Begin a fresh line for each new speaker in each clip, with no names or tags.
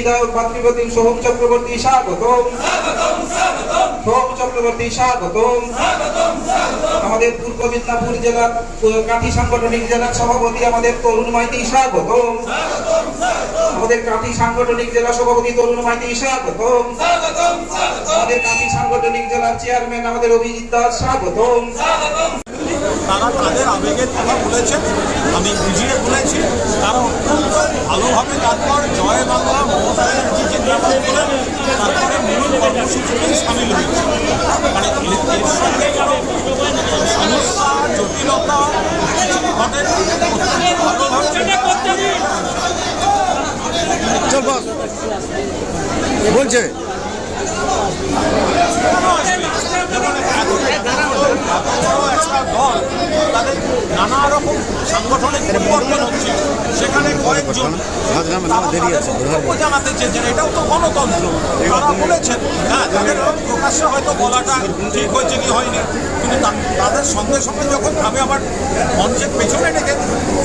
বিধায়ক মাতৃপ্রতিম সোহম চক্রবর্তী, স্বাগতম। সোহম চক্রবর্তী, স্বাগতম। আমাদের পূর্ব মেদিনীপুর জেলার কাঠি সাংগঠনিক জেলার সভাপতি আমাদের তরুণ মাইতি, স্বাগতম। আমাদের কাঠি সাংগঠনিক জেলা সভাপতি তরুণ মাইতি, স্বাগতম। আমাদের কাঠি সাংগঠনিক জেলার চেয়ারম্যান আমাদের অভিজিৎ দাস, স্বাগতম।
তারা তাদের আবেগের কথা বলেছেন, আমি বুঝিয়ে বলেছি। তারা অত্যন্ত ভালোভাবে তারপর জয় বাংলা মমতা ব্যানার্জি জিন্দাবাদ বলে তারপরে মূল কর্মসূচিতেই সামিল হয়েছে। মানে এর- সঙ্গে সমস্যা, জটিলতা ঘটে
বলছে
একটা দল তাদের সাংগঠনিক পরিবর্তন হচ্ছে সেখানে কয়েকজন জানাতে চেয়েছেন এটাও তো গণতন্ত্র তারা বলেছেন হ্যাঁ প্রকাশ্যে হয়তো বলাটা ঠিক হয়েছে কি হয়নি কিন্তু তাদের সঙ্গে সঙ্গে যখন আমি আবার মঞ্চের পেছনে ডেকে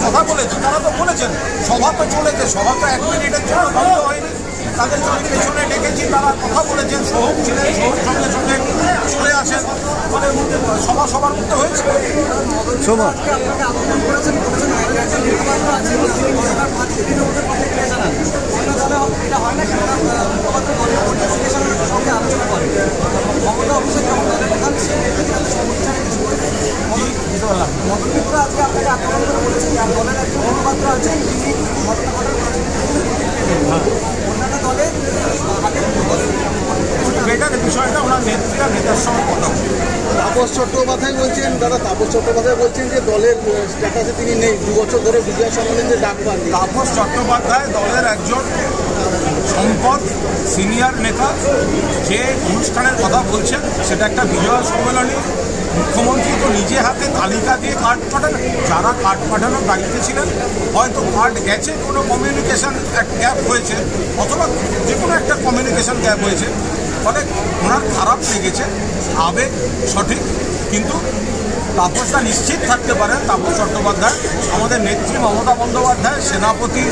কথা বলেছি তারা তো বলেছেন সভা তো চলেছে সভা এক মিনিটের জন্য বন্ধ হয়নি। তাদের জন্য পেছনে ডেকেছি তারা কথা বলেছেন সহক ছিলেন সহক সঙ্গে সঙ্গে চলে আসেন। ফলে সভা সবার মধ্যে হয়েছে।
শোভা
এটার বিষয়টা ওনার নেত্রীরা নেতার সঙ্গে কথা বলছেন
তাপস চট্টোপাধ্যায় বলছেন দাদা তাপস চট্টোপাধ্যায় বলছেন যে দলের স্ট্যাটাসে তিনি নেই। দু বছর ধরে বিজয় সম্মেলনে ডাক পাননি।
তাপস চট্টোপাধ্যায় দলের একজন সম্পদ সিনিয়র নেতা, যে অনুষ্ঠানের কথা বলছেন, সেটা একটা বিজয় সম্মেলনী মুখ্যমন্ত্রী তো নিজে হাতে তালিকা দিয়ে কার্ড পাঠান যারা কার্ড পাঠানোর দায়িত্বে ছিলেন, হয়তো কার্ড গেছে, কোনো কমিউনিকেশন গ্যাপ হয়েছে, অথবা যে কোনো একটা কমিউনিকেশন গ্যাপ হয়েছে। ফলে ওনার খারাপ লেগেছে, আবেগ সঠিক, কিন্তু তাপসটা নিশ্চিত থাকতে পারেন তাপস চট্টোপাধ্যায় আমাদের নেত্রী মমতা বন্দ্যোপাধ্যায় সেনাপতি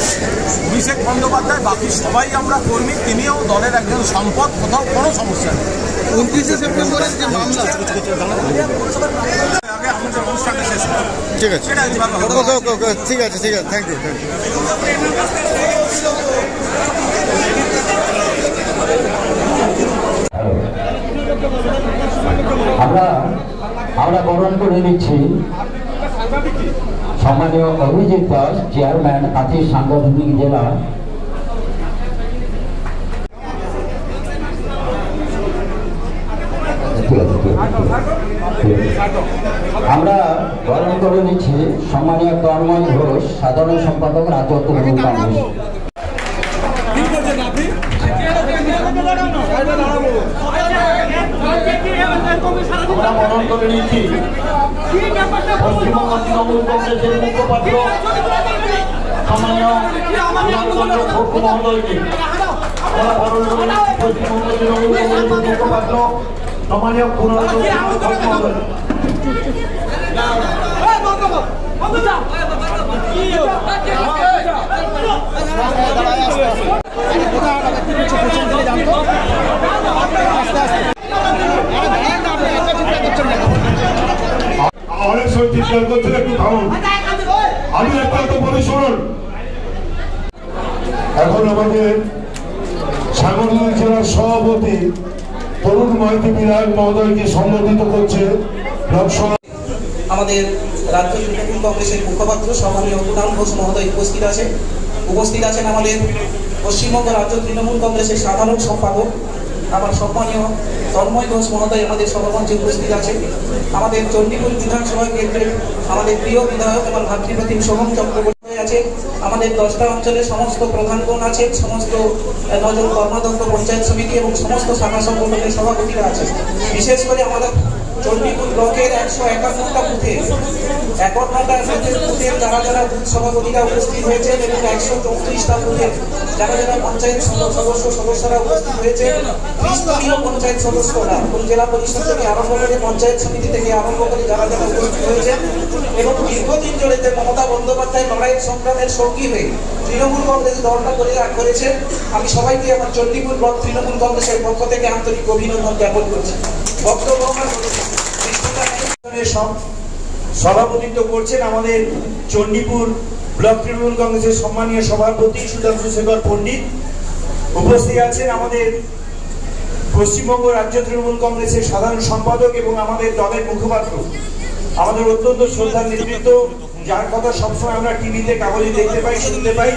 অভিষেক বন্দ্যোপাধ্যায় বাকি সবাই আমরা কর্মী তিনিও দলের একজন সম্পদ কোথাও কোনো সমস্যা নেই।
উনত্রিশে সেপ্টেম্বরের যে মামলা।
আগে আমাদের অনুষ্ঠানটা শেষ
ঠিক আছে। ওকে ওকে ওকে ঠিক আছে ঠিক আছে থ্যাংক ইউ থ্যাংক ইউ
আমরা আমরা বরণ করে নিচ্ছি সম্মানীয় অভিজিৎ দাস চেয়ারম্যান আতি সাংগঠনিক জেলা। আমরা বরণ করে নিচ্ছি সম্মানীয় কর্ময় ঘোষ, সাধারণ সম্পাদক রাজ্য তৃণমূল কংগ্রেস আমরা বরণ করে নিচ্ছি পশ্চিমবঙ্গ তৃণমূল কংগ্রেসের মুখপাত্র সম্মানীয় বিধানচন্দ্র ঘোষ মহোদয়কে পশ্চিমবঙ্গ তৃণমূল কংগ্রেসের মুখপাত্র ঘোষ মহোদয়।
অনেক সময় চিৎকার করছেন, একটু থামুন। আমি একটা তো বলি, শুনুন। এখন আমাদের সাগরদিঘি জেলার সভাপতি তরুণ মাইতি বিধায়ক মহোদয়কে সম্বোধিত করছে লোকসভা।
আমাদের রাজ্য তৃণমূল কংগ্রেসের মুখপাত্র সম্মানীয় প্রধান ঘোষ মহোদয় উপস্থিত আছেন। উপস্থিত আছেন আমাদের পশ্চিমবঙ্গ রাজ্য তৃণমূল কংগ্রেসের সাধারণ সম্পাদক, আমার সম্মানীয় তন্ময় ঘোষ মহোদয় আমাদের সভামঞ্চে উপস্থিত আছেন, আমাদের চণ্ডীপুর বিধানসভা কেন্দ্রের আমাদের প্রিয় বিধায়ক এবং ভাতৃপ্রতিম সোহম চক্রবর্তী আছে আমাদের দশটা অঞ্চলের সমস্ত প্রধানগণ আছেন, সমস্ত নজন কর্মাধ্যক্ষ পঞ্চায়েত সমিতি এবং সমস্ত শাখা সংগঠনের সভাপতিরা আছেন। বিশেষ করে আমাদের চণ্ডীপুর ব্লকের একশো একান্নটা বুথে একান্নটা বুথের যারা যারা বুথ সভাপতিরা উপস্থিত হয়েছেন এবং একশো চৌত্রিশটা বুথের যারা যারা পঞ্চায়েত সদস্য সদস্যরা উপস্থিত হয়েছে ত্রিস্তরীয় পঞ্চায়েত সদস্যরা এবং জেলা পরিষদ থেকে আরম্ভ করে পঞ্চায়েত সমিতি থেকে আরম্ভ করে যারা যারা উপস্থিত হয়েছে এবং দীর্ঘদিন জড়িতে মমতা বন্দ্যোপাধ্যায় লড়াইয়ের সংগ্রামের সঙ্গী হয়ে তৃণমূল কংগ্রেস দলটা করে করেছে। আমি সবাইকে আমার চণ্ডীপুর ব্লক তৃণমূল কংগ্রেসের পক্ষ থেকে আন্তরিক অভিনন্দন জ্ঞাপন করছি। বক্তব্য আমার
সভাপতিত্ব করছেন আমাদের চণ্ডীপুর ব্লক তৃণমূল কংগ্রেসের সম্মানীয় সভাপতি সুধাংশু শেখর পণ্ডিত। উপস্থিত আছেন আমাদের পশ্চিমবঙ্গ রাজ্য তৃণমূল কংগ্রেসের সাধারণ সম্পাদক এবং আমাদের দলের মুখপাত্র। আমাদের অত্যন্ত শ্রদ্ধার নেতৃত্ব, যার কথা সবসময় আমরা টিভিতে কাগজে দেখতে পাই, শুনতে পাই।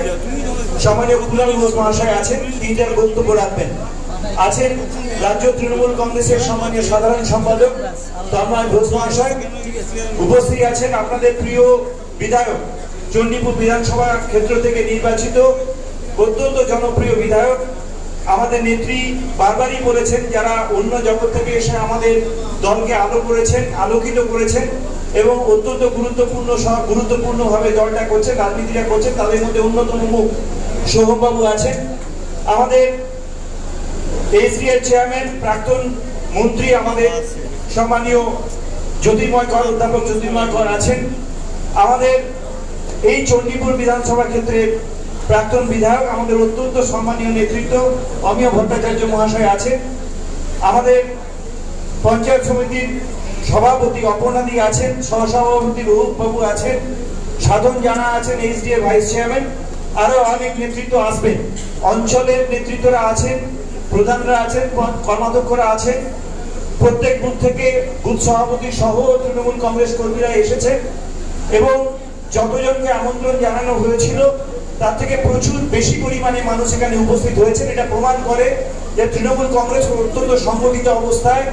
সম্মানীয় কুণাল ঘোষ মহাশয় আছেন তিনি তার বক্তব্য রাখবেন। আছেন রাজ্য তৃণমূল কংগ্রেসের সম্মানীয় সাধারণ সম্পাদক তন্ময় ঘোষ মহাশয় উপস্থিত আছেন আপনাদের প্রিয় বিধায়ক, চণ্ডীপুর বিধানসভা ক্ষেত্র থেকে নির্বাচিত অত্যন্ত জনপ্রিয় বিধায়ক। আমাদের নেত্রী বারবারই বলেছেন, যারা অন্য জগৎ থেকে এসে আমাদের দলকে আলো করেছেন, আলোকিত করেছেন এবং অত্যন্ত গুরুত্বপূর্ণ সহ গুরুত্বপূর্ণভাবে দলটা করছেন, রাজনীতিটা করছেন, তাদের মধ্যে অন্যতম মুখ সোহমবাবু আছেন। আমাদের এসডিএর চেয়ারম্যান প্রাক্তন মন্ত্রী আমাদের সম্মানীয় জ্যোতির্ময় কর, অধ্যাপক জ্যোতির্ময় কর আছেন। আমাদের এই চণ্ডীপুর বিধানসভা ক্ষেত্রে প্রাক্তন বিধায়ক, আমাদের অত্যন্ত সম্মানীয় নেতৃত্ব, অমিয় ভট্টাচার্য মহাশয় আছেন। আমাদের পঞ্চায়েত সমিতির সভাপতি অপর্ণাদি আছেন, সহসভাপতি বাবু আছেন, সাধন জানা আছেন, এইচডিএ ভাইস চেয়ারম্যান। আরও অনেক নেতৃত্ব আসবেন। অঞ্চলের নেতৃত্বরা আছেন। প্রধানরা আছেন কর্মাধ্যক্ষরা আছেন। প্রত্যেক বুথ থেকে বুথ সভাপতি সহ তৃণমূল কংগ্রেস কর্মীরা এসেছে এবং যতজনকে আমন্ত্রণ জানানো হয়েছিল, তার থেকে প্রচুর বেশি পরিমাণে মানুষ এখানে উপস্থিত হয়েছেন। এটা প্রমাণ করে যে তৃণমূল কংগ্রেস অত্যন্ত সংগঠিত অবস্থায়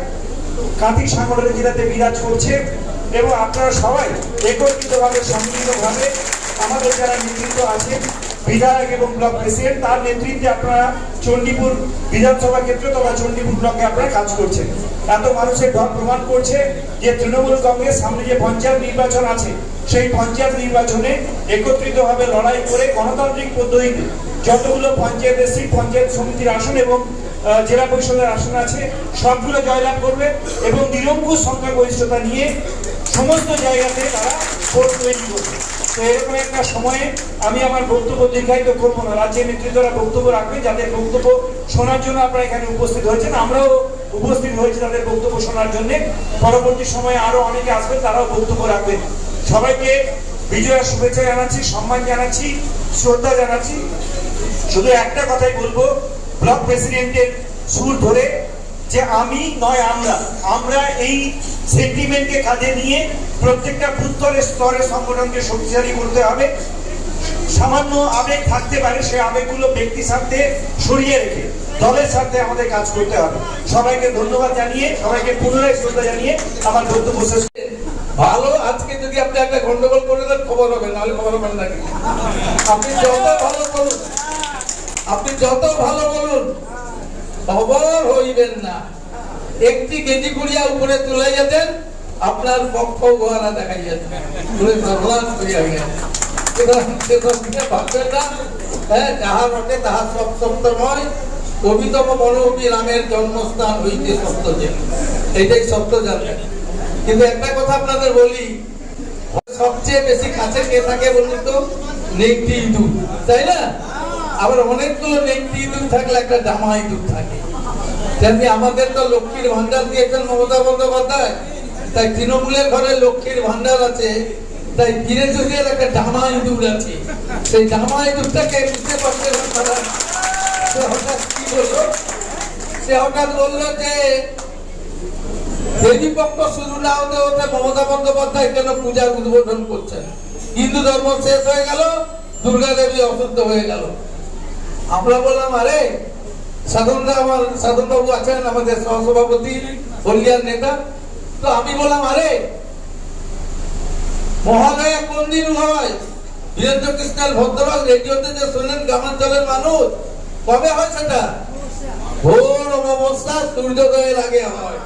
কাঁথি সাংগঠনিক জেলাতে বিরাজ করছে এবং আপনারা সবাই একত্রিতভাবে, সম্মিলিতভাবে আমাদের যারা নেতৃত্ব আছেন, বিধায়ক এবং ব্লক প্রেসিডেন্ট, তার নেতৃত্বে আপনারা চণ্ডীপুর বিধানসভা ক্ষেত্র তথা চণ্ডীপুর ব্লকে আপনারা কাজ করছেন। এত মানুষের ঢল প্রমাণ করছে যে তৃণমূল কংগ্রেস সামনে যে পঞ্চায়েত নির্বাচন আছে, সেই পঞ্চায়েত নির্বাচনে একত্রিতভাবে লড়াই করে গণতান্ত্রিক পদ্ধতিতে যতগুলো পঞ্চায়েতের সিট, পঞ্চায়েত সমিতির আসন এবং জেলা পরিষদের আসন আছে, সবগুলো জয়লাভ করবে এবং নিরঙ্কুশ সংখ্যাগরিষ্ঠতা নিয়ে সমস্ত জায়গাতে তারা ভোট তৈরি করবে। তো এরকম একটা সময়ে আমি আমার বক্তব্য দীর্ঘায়িত করব না। রাজ্যের নেতৃত্বরা বক্তব্য রাখবে, যাদের বক্তব্য শোনার জন্য আপনারা এখানে উপস্থিত হয়েছেন। আমরাও উপস্থিত হয়েছি তাদের বক্তব্য শোনার জন্য। পরবর্তী সময়ে আরও অনেকে আসবেন, তারাও বক্তব্য রাখবেন। সবাইকে বিজয়ের শুভেচ্ছা জানাচ্ছি, সম্মান জানাচ্ছি, শ্রদ্ধা জানাচ্ছি। শুধু একটা কথাই বলব, ব্লক প্রেসিডেন্টের সুর ধরে যে আমি নয় আমরা। আমরা এই সেন্টিমেন্টকে কাঁধে নিয়ে প্রত্যেকটা বুথ স্তরে সংগঠনকে শক্তিশালী করতে হবে। সামান্য আবেগ থাকতে পারে সেই আবেগগুলো ব্যক্তি স্বার্থে সরিয়ে রেখে, দলের স্বার্থে আমাদের কাজ করতে হবে। সবাইকে ধন্যবাদ জানিয়ে, সবাইকে পুনরায় শ্রদ্ধা জানিয়ে আমার বক্তব্য শেষ
ভালো, আজকে যদি আপনি একটা গন্ডগোল করে দেন, খবর হবে, নাহলে খবর হবে না আপনি যত ভালো বলুন, আপনি যত ভালো বলুন খবর হইবেন না। একটি গেজি কুড়িয়া উপরে তুলে যেতেন আপনার পক্ষ গোয়ারা দেখা যেত পুরো সর্বনাশ করিয়া কবিতম মনোভূমি রামের জন্মস্থান হইতে সত্য যে। এইটাই সত্য জানবেন। কিন্তু একটা কথা আপনাদের বলি, সবচেয়ে বেশি কাছে কে থাকে বলুন তো? ইঁদুর। তাই না? আবার অনেকগুলো নেকটি ইঁদুর থাকলে একটা জামা ইঁদুর থাকে। তেমনি আমাদের তো লক্ষ্মীর ভান্ডার দিয়েছেন মমতা বন্দ্যোপাধ্যায়। তাই তৃণমূলের ঘরে লক্ষ্মীর ভান্ডার আছে। তাই গিরে চুরিয়ার একটা জামা ইঁদুর আছে। সেই জামা ইঁদুরটাকে বুঝতে পারছে। সে হঠাৎ কি বলল? সে হঠাৎ বলল যে, দেবী পক্ষ শুরু না হতে হতে মমতা বন্দ্যোপাধ্যায় কেন পূজার উদ্বোধন করছেন হিন্দু ধর্ম শেষ হয়ে গেল দুর্গা দেবী অশুদ্ধ হয়ে গেল। আমরা বললাম, আরে সাধনরা আমার, সাধন বাবু আছেন আমাদের সহসভাপতি হলিয়ার নেতা। তো আমি বললাম, আরে, মহালয়া কোন দিন হয়? বীরেন্দ্র কৃষ্ণাল ভদ্রবাগ রেডিওতে যে শোনেন গ্রামাঞ্চলের মানুষ, কবে হয় সেটা? ভোর অমাবস্যা, সূর্যোদয়ের আগে হয়।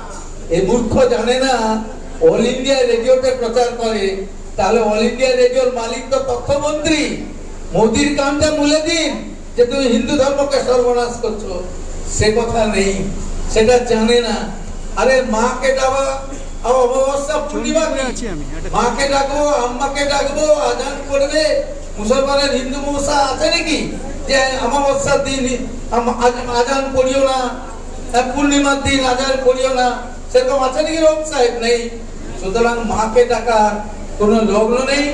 এই মূর্খ জানে না, অল ইন্ডিয়া রেডিওতে প্রচার করে। তাহলে অল ইন্ডিয়া রেডিওর মালিক তো তথ্যমন্ত্রী। মোদির কামটা মুলে দিন। যে তুমি হিন্দু ধর্মকে সর্বনাশ করছ সে কথা নেই সেটা জানে না। আরে মাকে ডাবা অমাবস্যা পূর্ণিমা কি? মাকে ডাকবো আম্মাকে ডাকবো আজান করবে। মুসলমানের হিন্দু মূষা আছে নাকি? যে অমাবস্যার দিন আম- আজান পড়িও না পূর্ণিমার দিন আজান পড়িও না। সেরকম আছে নাকি রোগ সাহেব? নেই। সুতরাং মাকে ডাকার কোনো লগ্ন নেই।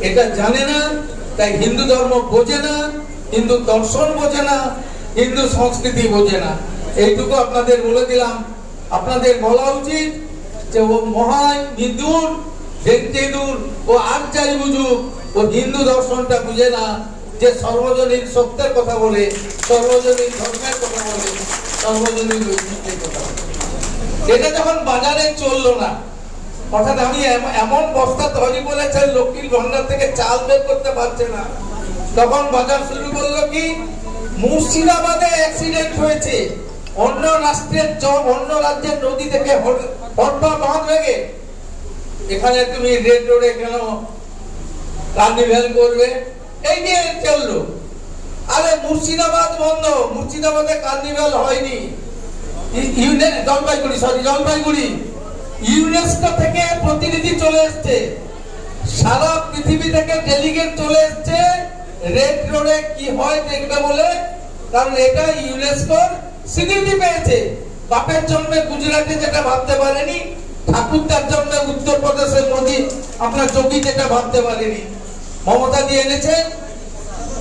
এটা জানে না তাই হিন্দু ধর্ম বোঝে না। হিন্দু দর্শন বোঝে না, হিন্দু সংস্কৃতি বোঝে না। এইটুকু আপনাদের বলে দিলাম। আপনাদের বলা উচিত যে ও মহায় বিদুর দেবদেদুর ও আর যাই বুঝুক ও হিন্দু দর্শনটা বুঝে না যে সর্বজনীন সত্যের কথা বলে, সর্বজনীন ধর্মের কথা বলে, সর্বজনীন ঐতিহ্যের কথা বলে। এটা যখন বাজারে চলল না, অর্থাৎ আমি এম- এমন বস্তা তৈরি করেছেন লক্ষ্মীর ভান্ডার থেকে চাল বের করতে পারছে না। তখন বাজার শুরু করল কি? মুর্শিদাবাদে অ্যাক্সিডেন্ট হয়েছে। অন্য রাষ্ট্রের অন্য রাজ্যের নদী থেকে হটপা বাঁধ ভেঙে এখানে তুমি রেড রোডে কেন কার্নিভেল করবে? এই নিয়ে চলল। আরে মুর্শিদাবাদ বন্ধ। মুর্শিদাবাদে কার্নিভেল হয়নি। জলপাইগুড়ি সরি জলপাইগুড়ি। ইউনেস্কো থেকে প্রতিনিধি চলে এসছে। সারা পৃথিবী থেকে ডেলিগেট চলে এসছে। রেড রোডে কি হয় দেখবে বলে? কারণ এটা ইউনেস্কোর স্বীকৃতি পেয়েছে। বাপের জন্মে গুজরাটে যেটা ভাবতে পারেনি ঠাকুরদার জন্মে উত্তরপ্রদেশের মোদী আপনার যোগী যেটা ভাবতে পারেনি। মমতা দিয়ে এনেছে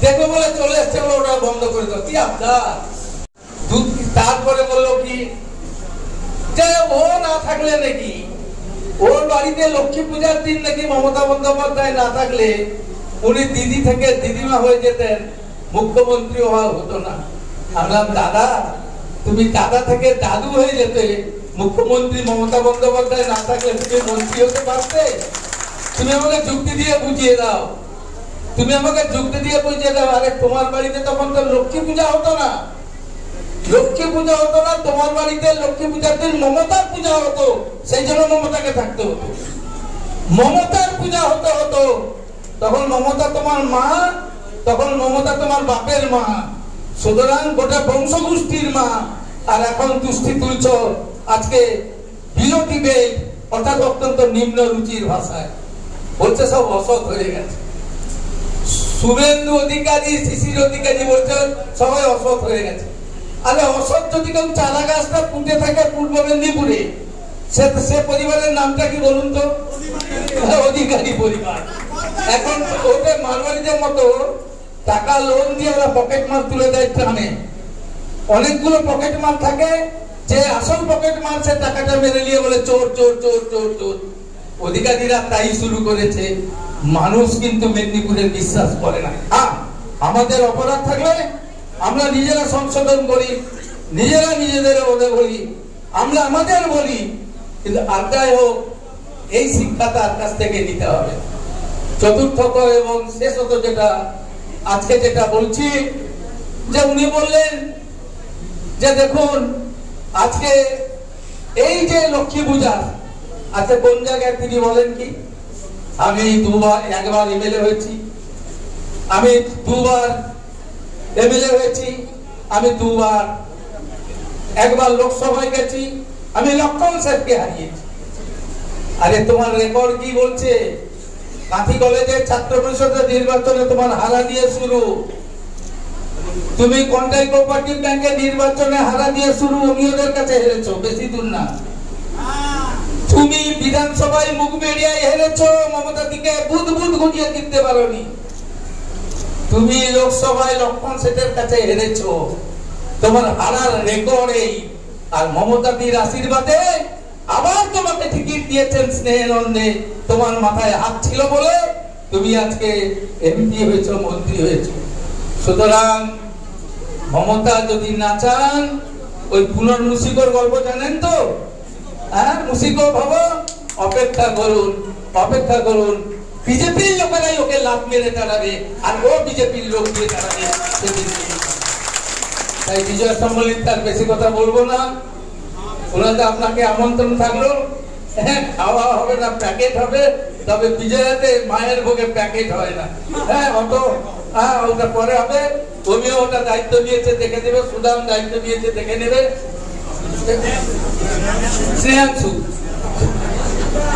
দেখবে বলে চলে এসছে বলে ওটা বন্ধ করে দাও। কি আপনার তারপরে বলল কি, যে ও না থাকলে নাকি? ওর বাড়িতে লক্ষ্মী পূজার দিন নাকি মমতা বন্দ্যোপাধ্যায় না থাকলে? উনি দিদি থেকে দিদিমা হয়ে যেতেন, মুখ্যমন্ত্রী হওয়া হতো না। আমরা দাদা, তুমি দাদা থেকে দাদু হয়ে যেতে, মুখ্যমন্ত্রী মমতা বন্দ্যোপাধ্যায় না থাকলে তুমি মন্ত্রী হতে পারতে? তুমি আমাকে যুক্তি দিয়ে বুঝিয়ে দাও। তুমি আমাকে যুক্তি দিয়ে বুঝিয়ে দাও, আরে তোমার বাড়িতে তখন তো লক্ষ্মী পূজা হতো না। লক্ষ্মী পূজা হতো না, তোমার বাড়িতে লক্ষ্মী পূজার দিন মমতার পূজা হতো, সেই জন্য মমতাকে থাকতে হতো। মমতার পূজা হতে হতো তখন মমতা তোমার মা, তখন মমতা তোমার বাপের মা। সুতরাং গোটা বংশগোষ্ঠীর মা। আর এখন তুষ্টি তুলছ আজকে বিরতি বেগ অর্থাৎ অত্যন্ত নিম্ন রুচির ভাষায়। বলছে সব অসৎ হয়ে গেছে। শুভেন্দু অধিকারী, শিশির অধিকারী বলছে সবাই অসৎ হয়ে গেছে। আরে অসৎ যদি কেউ চারা গাছটা পুঁতে থাকে পূর্ব মেদিনীপুরে সে সে পরিবারের নামটা কি বলুন তো? অধিকারী পরিবার। এখন ওকে মারবাড়িদের মতো টাকা লোন দিয়ে ওরা পকেট মার তুলে দেয় ট্রামে অনেকগুলো পকেট মার থাকে, যে আসল পকেট মার সে টাকাটা মেরে নিয়ে বলে, চোর চোর চোর চোর চোর। অধিকারীরা তাই শুরু করেছে। মানুষ কিন্তু মেদিনীপুরের বিশ্বাস করে না। আমাদের অপরাধ থাকলে আমরা নিজেরা সংশোধন করি, নিজেরা নিজেদের বলি, আমরা আমাদের বলি কিন্তু আর যাই হোক, এই শিক্ষা তার কাছ থেকে নিতে হবে। চতুর্থত এবং শেষত যেটা, আজকে যেটা বলছি, যে উনি বললেন যে দেখুন, আজকে এই যে লক্ষ্মী পূজা আচ্ছা কোন জায়গায় তিনি বলেন কি? আমি দুবার, একবার এমএলএ হয়েছি। আমি দুবার এমএলএ হয়েছি। আমি দুবার, একবার লোকসভায় গেছি। আমি লক্ষণ সাহেবকে হারিয়েছি। আরে তোমার রেকর্ড কি বলছে? কাঁথি কলেজের ছাত্র পরিষদের নির্বাচনে তোমার হারা দিয়ে শুরু। তুমি কন্টাই কোঅপারেটিভ ব্যাংকের নির্বাচনে হারা দিয়ে শুরু আমি কাছে হেরেছো, বেশি দূর না। তুমি বিধানসভায় মুখ বেরিয়ায় হেরেছো, মমতা দিকে বুধ বুধ ঘুরিয়ে দিতে পারোনি। তুমি লোকসভায় লক্ষণ সেটের কাছে হেরেছো। তোমার হারার রেকর্ড এই। আর মমতাদির আশীর্বাদে আবার তোমাকে টিকিট দিয়েছেন স্নেহানন্দে তোমার মাথায় হাত ছিল বলে তুমি আজকে এমপি হয়েছো, মন্ত্রী হয়েছো। সুতরাং মমতা যদি না চান, ওই পুনর্মুসিকর গল্প জানেন তো? হ্যাঁ মুসিকো ভাব অপেক্ষা করুন অপেক্ষা করুন। বিজেপির লোকেরাই ওকে লাভ মেরে তাড়াবে, আর ও বিজেপির লোক দিয়ে তাড়াবে সেদিন। তাই বিজয় সম্বলিত তার বেশি কথা বলব না। ওনাতে আপনাকে আমন্ত্রণ থাকল। হ্যাঁ খাওয়া হবে না প্যাকেট হবে। তবে বিজয়াতে মায়ের ভোগে প্যাকেট হয় না। হ্যাঁ অত হ্যাঁ ওটা পরে হবে। তুমিও ওটা দায়িত্ব নিয়েছে দেখে সুদাম দায়িত্ব নিয়েছে দেখে নেবে।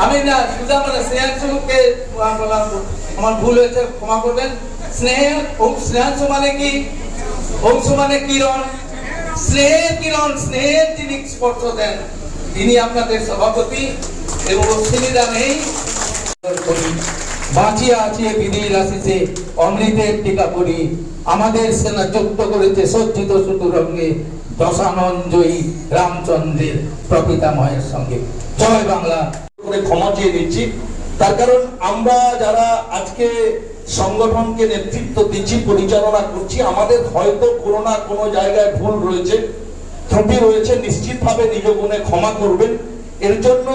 আমি না সুদা মানে আমার ভুল হয়েছে, ক্ষমা করবেন। স্নেহ স্নেহাংশু মানে কি? অংশু মানে কিরণ। স্নেহের কিরণ, স্নেহের যিনি স্পর্শ দেন, তিনি আপনাদের সভাপতি এবং অশ্বিনীরা নেই। আছে আশিসে অমৃতের টিকা করি। আমাদের সেনা যুক্ত করেছে সজ্জিত শুধু রঙ্গে দশানন্দয়ী রামচন্দ্রের প্রপিতাময়ের সঙ্গে। জয় বাংলা।
ক্ষমা চেয়ে তার কারণ আমরা যারা আজকে সংগঠনকে নেতৃত্ব দিচ্ছি, পরিচালনা করছি। আমাদের হয়তো কোনো না কোনো জায়গায় ভুল রয়েছে, ত্রুটি রয়েছে, নিশ্চিতভাবে নিজ গুণে ক্ষমা করবেন। এর জন্য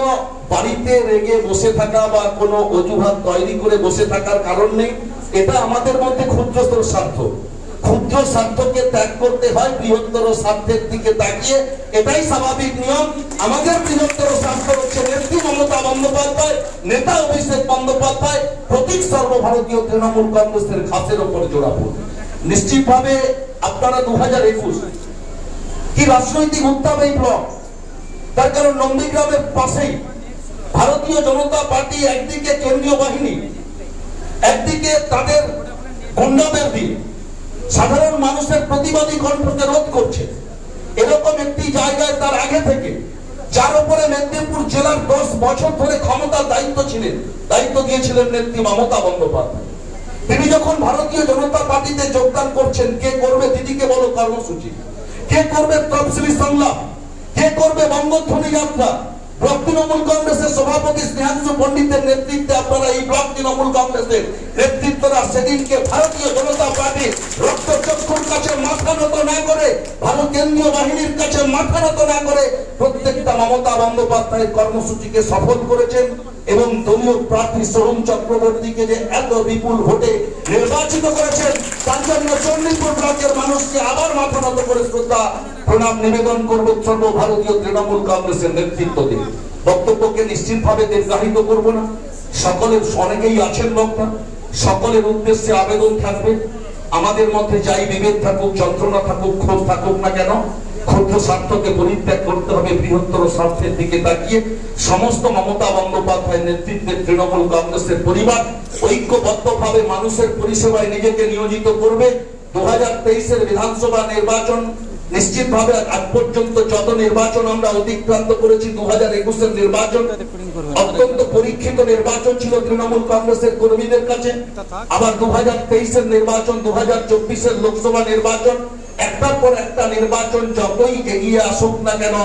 বাড়িতে রেগে বসে থাকা বা কোনো অজুহাত তৈরি করে বসে থাকার কারণ নেই। এটা আমাদের মধ্যে ক্ষুদ্রস্তর স্বার্থ। ক্ষুদ্র স্বার্থকে ত্যাগ করতে হয়, বৃহত্তর স্বার্থের দিকে তাকিয়ে, এটাই স্বাভাবিক নিয়ম। আমাদের বৃহত্তর স্বার্থ হচ্ছে নেত্রী মমতা বন্দ্যোপাধ্যায়, নেতা অভিষেক বন্দ্যোপাধ্যায়, প্রতীক সর্বভারতীয় তৃণমূল কংগ্রেসের ঘাসের ওপর জোড়াপুর নিশ্চিতভাবে আপনারা দু হাজার একুশ কি রাজনৈতিক উত্তাপ এই ব্লক? তার কারণ নন্দীগ্রামের পাশেই ভারতীয় জনতা পার্টি একদিকে কেন্দ্রীয় বাহিনী, একদিকে তাদের গুন্ডাদের দিয়ে সাধারণ মানুষের প্রতিবাদী কণ্ঠকে রোধ করছে। এরকম একটি জায়গায় তার আগে থেকে, যার উপরে মেদিনীপুর জেলার দশ বছর ধরে ক্ষমতার দায়িত্ব ছিলেন, দায়িত্ব দিয়েছিলেন নেত্রী মমতা বন্দ্যোপাধ্যায়। তিনি যখন ভারতীয় জনতা পার্টিতে যোগদান করছেন, কে করবে দিদিকে বলো কর্মসূচি, কে করবে তফসিলি সংলাপ, কে করবে বঙ্গধ্বনি যাত্রা তৃণমূল কংগ্রেসের সভাপতি স্নেহাংশু পণ্ডিতের নেতৃত্বে আপনারা এই ব্লক তৃণমূল কংগ্রেসের নেতৃত্বরা সেদিনকে ভারতীয় জনতা পার্টি রক্তচক্ষুর কাছে মাথা নত না করে ভারত কেন্দ্রীয় বাহিনীর কাছে মাথা নত না করে প্রত্যেকটা মমতা বন্দ্যোপাধ্যায়ের কর্মসূচিকে সফল করেছেন এবং দলীয় প্রার্থী সোহম চক্রবর্তীকে যে এত বিপুল ভোটে নির্বাচিত করেছেন, তার জন্য চণ্ডীপুর ব্লকের মানুষকে আবার মাথা নত করে শ্রদ্ধা প্রণাম, নিবেদন করব সর্বভারতীয় তৃণমূল কংগ্রেসের নেতৃত্ব দিয়ে বক্তব্যকে নিশ্চিতভাবে দীর্ঘায়িত করব না। সকলের, অনেকেই আছেন বক্তা, সকলের উদ্দেশ্যে আবেদন থাকবে। আমাদের মধ্যে যাই বিভেদ থাকুক, যন্ত্রণা থাকুক, ক্ষোভ থাকুক না কেন, ক্ষুদ্র স্বার্থকে পরিত্যাগ করতে হবে, বৃহত্তর স্বার্থের দিকে তাকিয়ে। সমস্ত মমতা বন্দ্যোপাধ্যায়ের নেতৃত্বে তৃণমূল কংগ্রেসের পরিবার ঐক্যবদ্ধভাবে মানুষের পরিষেবায় নিজেকে নিয়োজিত করবে। দু হাজার তেইশের বিধানসভা নির্বাচন নিশ্চিতভাবে আজ পর্যন্ত যত নির্বাচন আমরা অতিক্রান্ত করেছি দু হাজার একুশের নির্বাচন, অত্যন্ত পরীক্ষিত নির্বাচন ছিল তৃণমূল কংগ্রেসের কর্মীদের কাছে। আবার দু হাজার তেইশের নির্বাচন দু হাজার চব্বিশের লোকসভা নির্বাচন একটার পর একটা নির্বাচন যতই এগিয়ে আসুক না কেন,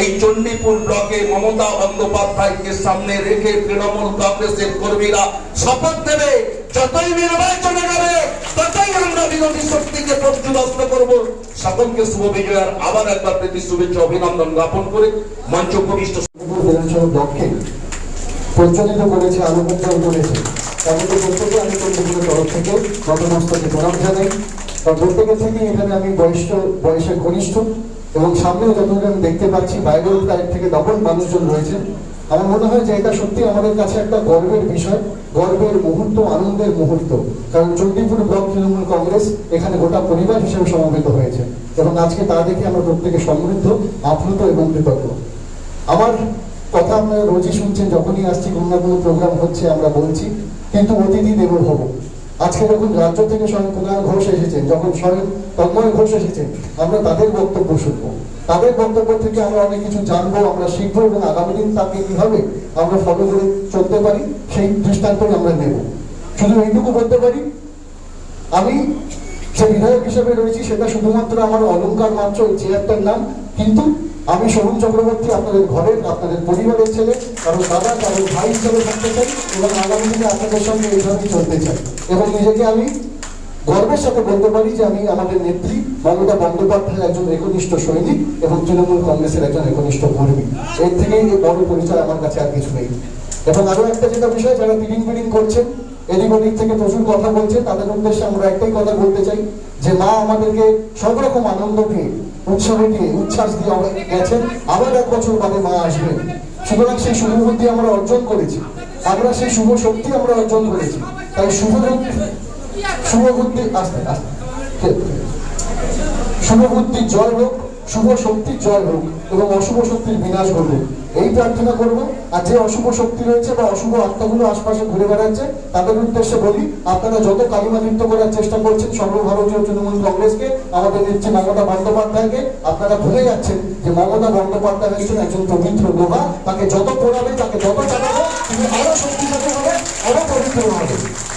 এই চণ্ডীপুর ব্লকে মমতা বন্দ্যোপাধ্যায়কে সামনে রেখে তৃণমূল কংগ্রেসের কর্মীরা শপথ নেবে। যতই নির্বাচনে যাবে, ততই আমরা বিরোধী শক্তিকে পর্যুদস্ত করব। সকলকে শুভ বিজয়ার আবার একবার প্রীতি, শুভেচ্ছা, অভিনন্দন জ্ঞাপন করে মঞ্চ
মেদিনীপুর বিধানসভা ব্লককে প্রজ্বলিত করেছে আলোকোজ্জ্বল করেছে। তাদেরকে প্রত্যেকে আমি চন্দ্রপুরের তরফ থেকে নতমস্তকে প্রণাম জানাই প্রত্যেকের থেকে এখানে আমি বয়স্ক বয়সে ঘনিষ্ঠ এবং সামনেও যতদূর আমি দেখতে পাচ্ছি, বাইরেও প্রায় থেকে ডবল মানুষজন রয়েছেন আমার মনে হয় যে এটা সত্যি আমাদের কাছে একটা গর্বের বিষয়, গর্বের মুহূর্ত, আনন্দের মুহূর্ত। কারণ চণ্ডীপুর ব্লক তৃণমূল কংগ্রেস এখানে গোটা পরিবার হিসেবে সমবেত হয়েছে। এবং আজকে তা দেখে আমরা প্রত্যেকে সমৃদ্ধ, আপ্লুত এবং কৃতজ্ঞ। আমার কথা আপনারা রোজই শুনছেন, যখনই আসছি, কোনো না কোনো প্রোগ্রাম হচ্ছে, আমরা বলছি, কিন্তু অতিথি দেব হব আজকে যখন রাজ্য থেকে স্বয়ং কুমার ঘোষ এসেছেন, যখন স্বয়ং তন্ময় ঘোষ এসেছেন, আমরা তাদের বক্তব্য শুনব। তাদের বক্তব্য থেকে আমরা অনেক কিছু জানব, আমরা শিখব এবং আগামী দিন তাকে কীভাবে আমরা ফলো করে চলতে পারি, সেই দৃষ্টান্তই আমরা নেব। শুধু এইটুকু বলতে পারি, আমি যে বিধায়ক হিসেবে রয়েছি, সেটা শুধুমাত্র আমার অলঙ্কার মাত্র চেয়ারটার নাম, কিন্তু আমি সোহম চক্রবর্তী, আপনাদের ঘরের, আপনাদের পরিবারের ছেলে কারও দাদা কারও ভাই হিসেবে থাকতে চাই এবং আগামী দিনে আপনাদের সঙ্গে এইভাবেই চলতে চাই। এবং নিজেকে আমি গর্বের সাথে বলতে পারি যে আমি আমাদের নেত্রী মমতা বন্দ্যোপাধ্যায়ের একজন একনিষ্ঠ সৈনিক এবং তৃণমূল কংগ্রেসের একজন একনিষ্ঠ কর্মী। এর থেকেই বড় পরিচয় আমার কাছে আর কিছু নেই। এবং আরও একটা যেটা বিষয়, যারা বিডিং বিডিং করছেন, এদিক ওদিক থেকে প্রচুর কথা বলছে তাদের উদ্দেশ্যে আমরা একটাই কথা বলতে চাই যে মা আমাদেরকে সব রকম আনন্দ দিয়ে উৎসাহ দিয়ে উচ্ছ্বাস দিয়ে আমরা গেছেন, আবার এক বছর বাদে মা আসবেন সুতরাং সেই শুভ বুদ্ধি আমরা অর্জন করেছি। আমরা সেই শুভ শক্তি আমরা অর্জন করেছি। তাই শুভ শুভ বুদ্ধি, আসতে আসতে শুভ বুদ্ধি জয় হোক। শুভ শক্তির জয় হোক এবং অশুভ শক্তির বিনাশ ঘটুক। এই প্রার্থনা করব। আর যে অশুভ শক্তি রয়েছে বা অশুভ আত্মাগুলো আশপাশে ঘুরে বেড়াচ্ছে, তাদের উদ্দেশ্যে বলি, আপনারা যত কালিমালিপ্ত করার চেষ্টা করছেন সর্বভারতীয় তৃণমূল কংগ্রেসকে, আমাদের নেত্রী মমতা বন্দ্যোপাধ্যায়কে, আপনারা ভুলে যাচ্ছেন যে মমতা বন্দ্যোপাধ্যায় হচ্ছেন একজন পবিত্র লোহা তাকে যত পোড়াবে, তাকে যত চালাবে, তিনি আরও শক্তিশালী হবে, আরও পবিত্র হবে।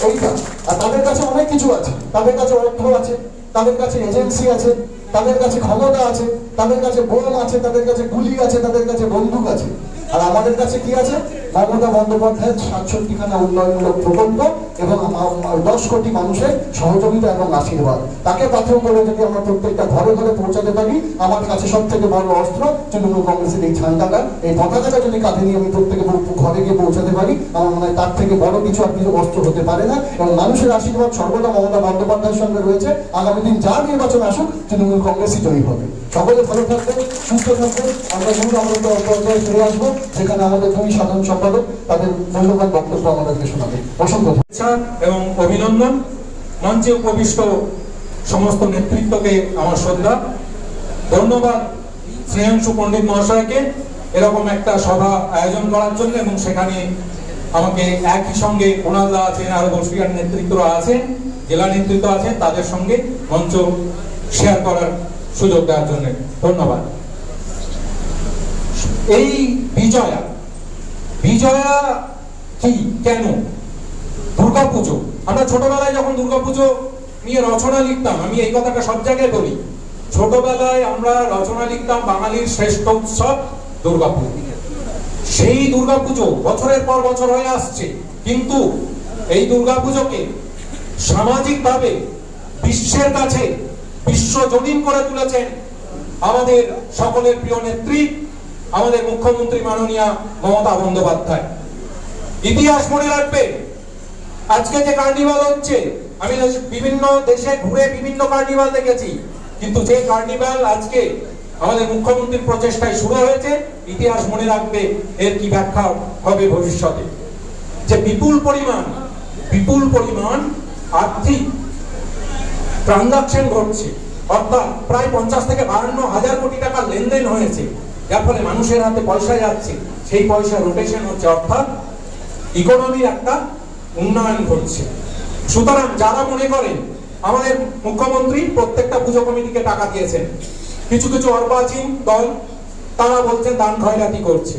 এইটা। আর তাদের কাছে অনেক কিছু আছে। তাদের কাছে অর্থ আছে, তাদের কাছে এজেন্সি আছে তাদের কাছে ক্ষমতা আছে, তাদের কাছে বোম আছে, তাদের কাছে গুলি আছে, তাদের কাছে বন্দুক আছে। আর আমাদের কাছে কি আছে? মমতা বন্দ্যোপাধ্যায়ের সাতষট্টিখানা উন্নয়নমূলক প্রকল্প। এবং দশ কোটি মানুষের সহযোগিতা এবং আশীর্বাদ। তাকে পাথর করে যদি আমরা প্রত্যেকটা ঘরে ঘরে পৌঁছাতে পারি, আমার কাছে সব থেকে বড় অস্ত্র তৃণমূল কংগ্রেসের এই ঝান্ডাটা এই পতাকাটা যদি কাঁধে নিয়ে আমি প্রত্যেকে ঘরে গিয়ে পৌঁছাতে পারি, আমার মনে হয় তার থেকে বড় কিছু আর কিছু অস্ত্র হতে পারে না। এবং মানুষের আশীর্বাদ সর্বদা মমতা বন্দ্যোপাধ্যায়ের সঙ্গে রয়েছে। আগামী দিন যা নির্বাচন আসুক, তৃণমূল কংগ্রেসই জয়ী হবে। সকলে ভালো থাকবেন, সুস্থ থাকবেন। আমরা মূল অমৃত পর্যায়ে ফিরে আসব, যেখানে আমাদের দুই সাধারণ সম্পাদক তাদের মূল্যবান বক্তব্য আমাদেরকে শোনাবে অসংখ্য।
শুভেচ্ছা এবং অভিনন্দন। মঞ্চে উপবিষ্ট সমস্ত নেতৃত্বকে আমার শ্রদ্ধা। ধন্যবাদ শ্রেয়াংশু পণ্ডিত মহাশয়কে। এরকম একটা সভা আয়োজন করার জন্য এবং সেখানে আমাকে একই সঙ্গে কোনালদা আছেন আরও বসিয়ার নেতৃত্বরা আছেন, জেলা নেতৃত্ব আছেন, তাদের সঙ্গে মঞ্চ শেয়ার করার সুযোগ দেওয়ার জন্য। ধন্যবাদ। এই বিজয়া বিজয়া কি? কেন? দুর্গাপুজো। আমরা ছোটবেলায় যখন দুর্গাপুজো নিয়ে রচনা লিখতাম, আমি এই কথাটা সব জায়গায় বলি। ছোটবেলায় আমরা রচনা লিখতাম বাঙালির শ্রেষ্ঠ উৎসব দুর্গাপুজো। সেই দুর্গাপুজো বছরের পর বছর হয়ে আসছে, কিন্তু এই দুর্গাপুজোকে সামাজিকভাবে বিশ্বের কাছে বিশ্বজনীন করে তুলেছেন আমাদের সকলের প্রিয় নেত্রী, আমাদের মুখ্যমন্ত্রী মাননীয়া মমতা বন্দ্যোপাধ্যায়। ইতিহাস মনে রাখবে আজকে যে কার্নিভাল হচ্ছে, আমি বিভিন্ন দেশে ঘুরে বিভিন্ন কার্নিভাল দেখেছি। কিন্তু যে কার্নিভাল আজকে আমাদের মুখ্যমন্ত্রীর প্রচেষ্টায় শুরু হয়েছে, ইতিহাস মনে রাখবে এর কি ব্যাখ্যা হবে ভবিষ্যতে। যে বিপুল পরিমাণ বিপুল পরিমাণ আর্থিক ট্রানজাকশন ঘটছে, অর্থাৎ প্রায় পঞ্চাশ থেকে বাহান্ন হাজার কোটি টাকা লেনদেন হয়েছে। যার ফলে মানুষের হাতে পয়সা যাচ্ছে, সেই পয়সা রোটেশন হচ্ছে, অর্থাৎ ইকোনমির একটা উন্নয়ন ঘটছে। সুতরাং যারা মনে করেন, আমাদের মুখ্যমন্ত্রী প্রত্যেকটা পুজো কমিটিকে টাকা দিয়েছেন। কিছু কিছু অর্বাচীন দল, তারা বলছেন দান খয়রাতি করছে।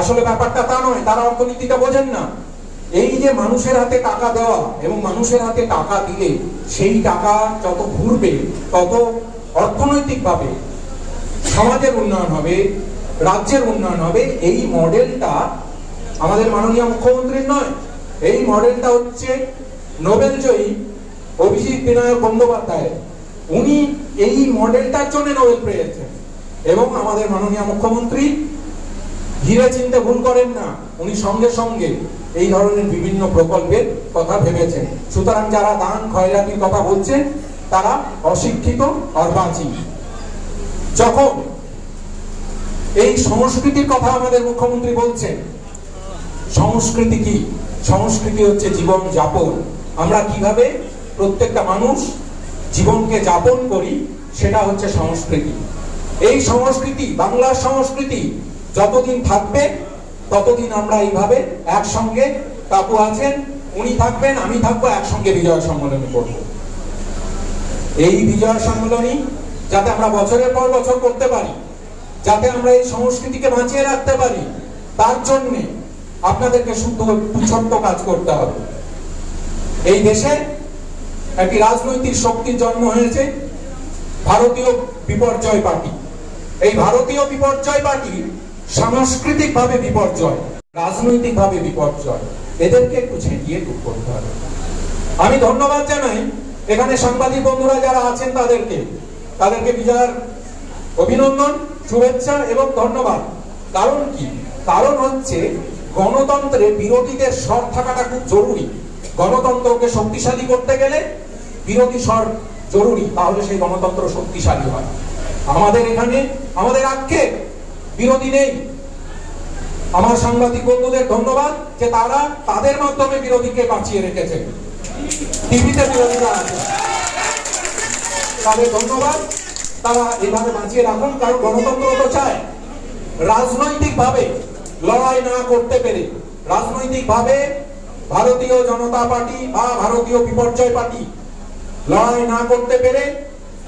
আসলে ব্যাপারটা তা নয়, তারা অর্থনীতিটা বোঝেন না। এই যে মানুষের হাতে টাকা দেওয়া এবং মানুষের হাতে টাকা দিলে সেই টাকা যত ঘুরবে, তত অর্থনৈতিকভাবে সমাজের উন্নয়ন হবে, রাজ্যের উন্নয়ন হবে। এই মডেলটা আমাদের মাননীয় মুখ্যমন্ত্রীর নয় এই মডেলটা হচ্ছে নোবেল জয়ী অভিজিৎ বিনায়ক বন্দ্যোপাধ্যায়। উনি এই মডেলটার জন্য নোবেল পেয়েছেন। এবং আমাদের মাননীয় মুখ্যমন্ত্রী ধীরে চিন্তা ভুল করেন না, উনি সঙ্গে সঙ্গে এই ধরনের বিভিন্ন প্রকল্পের কথা ভেবেছেন। সুতরাং যারা দান খয়রাতির কথা বলছেন, তারা অশিক্ষিত অর্বাচীন যখন এই সংস্কৃতির কথা আমাদের মুখ্যমন্ত্রী বলছেন, সংস্কৃতি কি? সংস্কৃতি হচ্ছে জীবন যাপন। আমরা কীভাবে প্রত্যেকটা মানুষ জীবনকে যাপন করি, সেটা হচ্ছে সংস্কৃতি। এই সংস্কৃতি, বাংলার সংস্কৃতি যতদিন থাকবে, ততদিন আমরা এইভাবে একসঙ্গে কাকু আছেন, উনি থাকবেন, আমি থাকব, একসঙ্গে বিজয় সম্মেলনী করব। এই বিজয় সম্মেলনী যাতে আমরা বছরের পর বছর করতে পারি, যাতে আমরা এই সংস্কৃতিকে বাঁচিয়ে রাখতে পারি, তার জন্য আপনাদেরকে একটু ছোট্ট কাজ করতে হবে। এই দেশে একটি রাজনৈতিক শক্তির জন্ম হয়েছে, ভারতীয় বিপর্যয় পার্টি। এই ভারতীয় বিপর্যয় পার্টি সাংস্কৃতিক ভাবে বিপর্যয় রাজনৈতিক ভাবে বিপর্যয়। এদেরকে একটু ছেঁটিয়ে দূর করতে হবে। আমি ধন্যবাদ জানাই এখানে সাংবাদিক বন্ধুরা যারা আছেন তাদেরকে। তাদেরকে বিজয়ের অভিনন্দন, শুভেচ্ছা এবং ধন্যবাদ। কারণ কি? কারণ হচ্ছে গণতন্ত্রে বিরোধীদের স্বর থাকাটা খুব জরুরি। গণতন্ত্রকে শক্তিশালী করতে গেলে বিরোধী স্বর জরুরি, তাহলে সেই গণতন্ত্র শক্তিশালী হয়। আমাদের এখানে, আমাদের আক্ষেপ, বিরোধী নেই। আমার সাংবাদিক বন্ধুদের ধন্যবাদ যে তারা তাদের মাধ্যমে বিরোধীকে বাঁচিয়ে রেখেছে। টিভিতে বিরোধীরা আছে। তাদের ধন্যবাদ। তারা এভাবে বাঁচিয়ে রাখুন, কারণ গণতন্ত্র তো চায়। রাজনৈতিক ভাবে লড়াই না করতে পেরে রাজনৈতিক ভাবে ভারতীয় জনতা পার্টি বা ভারতীয় বিপর্যয় পার্টি লড়াই না করতে পেরে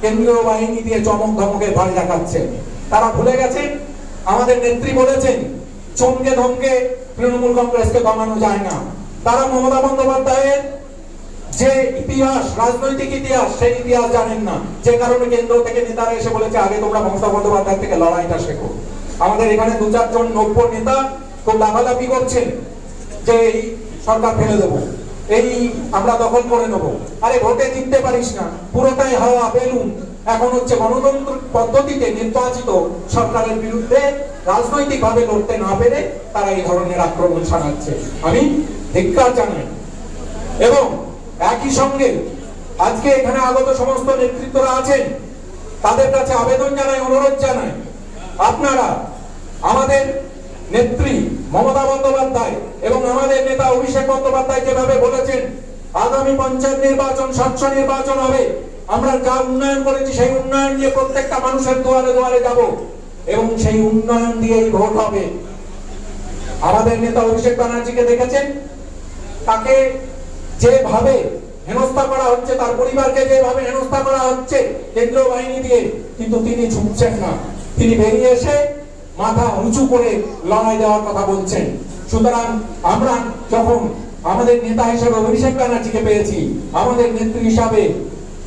কেন্দ্রীয় বাহিনী দিয়ে চমক ধমকের ভয় দেখাচ্ছে তারা ভুলে গেছেন, আমাদের নেত্রী বলেছেন, চমকে ধমকে তৃণমূল কংগ্রেসকে দমানো যায় না। তারা মমতা বন্দ্যোপাধ্যায়ের যে ইতিহাস, রাজনৈতিক ইতিহাস, সেই ইতিহাস জানেন না। যে কারণে কেন্দ্র থেকে নেতারা এসে বলেছে, আগে তোমরা মমতা বন্দ্যোপাধ্যায় থেকে লড়াইটা শেখো। আমাদের এখানে দু চারজন নব্য নেতা খুব লাফালাফি করছেন যে এই সরকার ফেলে দেবো। এই আমরা দখল করে নেব। আরে ভোটে জিততে পারিস না। পুরোটাই হাওয়া বেলুন। এখন হচ্ছে গণতন্ত্র পদ্ধতিতে নির্বাচিত সরকারের বিরুদ্ধে রাজনৈতিক ভাবে লড়তে না পেরে তারা এই ধরনের আক্রমণ চালাচ্ছে। আমি ধিক্কার জানাই। এবং একই সঙ্গে আজকে এখানে আগত সমস্ত নেতৃত্বরা আছেন, তাদের কাছে আবেদন জানাই, অনুরোধ জানাই। আপনারা আমাদের নেত্রী মমতা বন্দ্যোপাধ্যায় এবং আমাদের নেতা অভিষেক বন্দ্যোপাধ্যায় যেভাবে বলেছেন, আগামী পঞ্চায়েত নির্বাচন, স্বচ্ছ নির্বাচন হবে। আমরা যা উন্নয়ন করেছি, সেই উন্নয়ন নিয়ে প্রত্যেকটা মানুষের দুয়ারে দুয়ারে যাব এবং সেই উন্নয়ন দিয়েই ভোট হবে। আমাদের নেতা অভিষেক ব্যানার্জিকে দেখেছেন? তাকে যেভাবে হেনস্থা করা হচ্ছে, তার পরিবারকে যেভাবে হেনস্থা করা হচ্ছে, কেন্দ্রীয় বাহিনী দিয়ে, কিন্তু তিনি ঝুঁকছেন না। তিনি বেরিয়ে এসে মাথা উঁচু করে লড়াই দেওয়ার কথা বলছেন। সুতরাং আমরা যখন আমাদের নেতা হিসেবে অভিষেক ব্যানার্জিকে পেয়েছি, আমাদের নেত্রী হিসাবে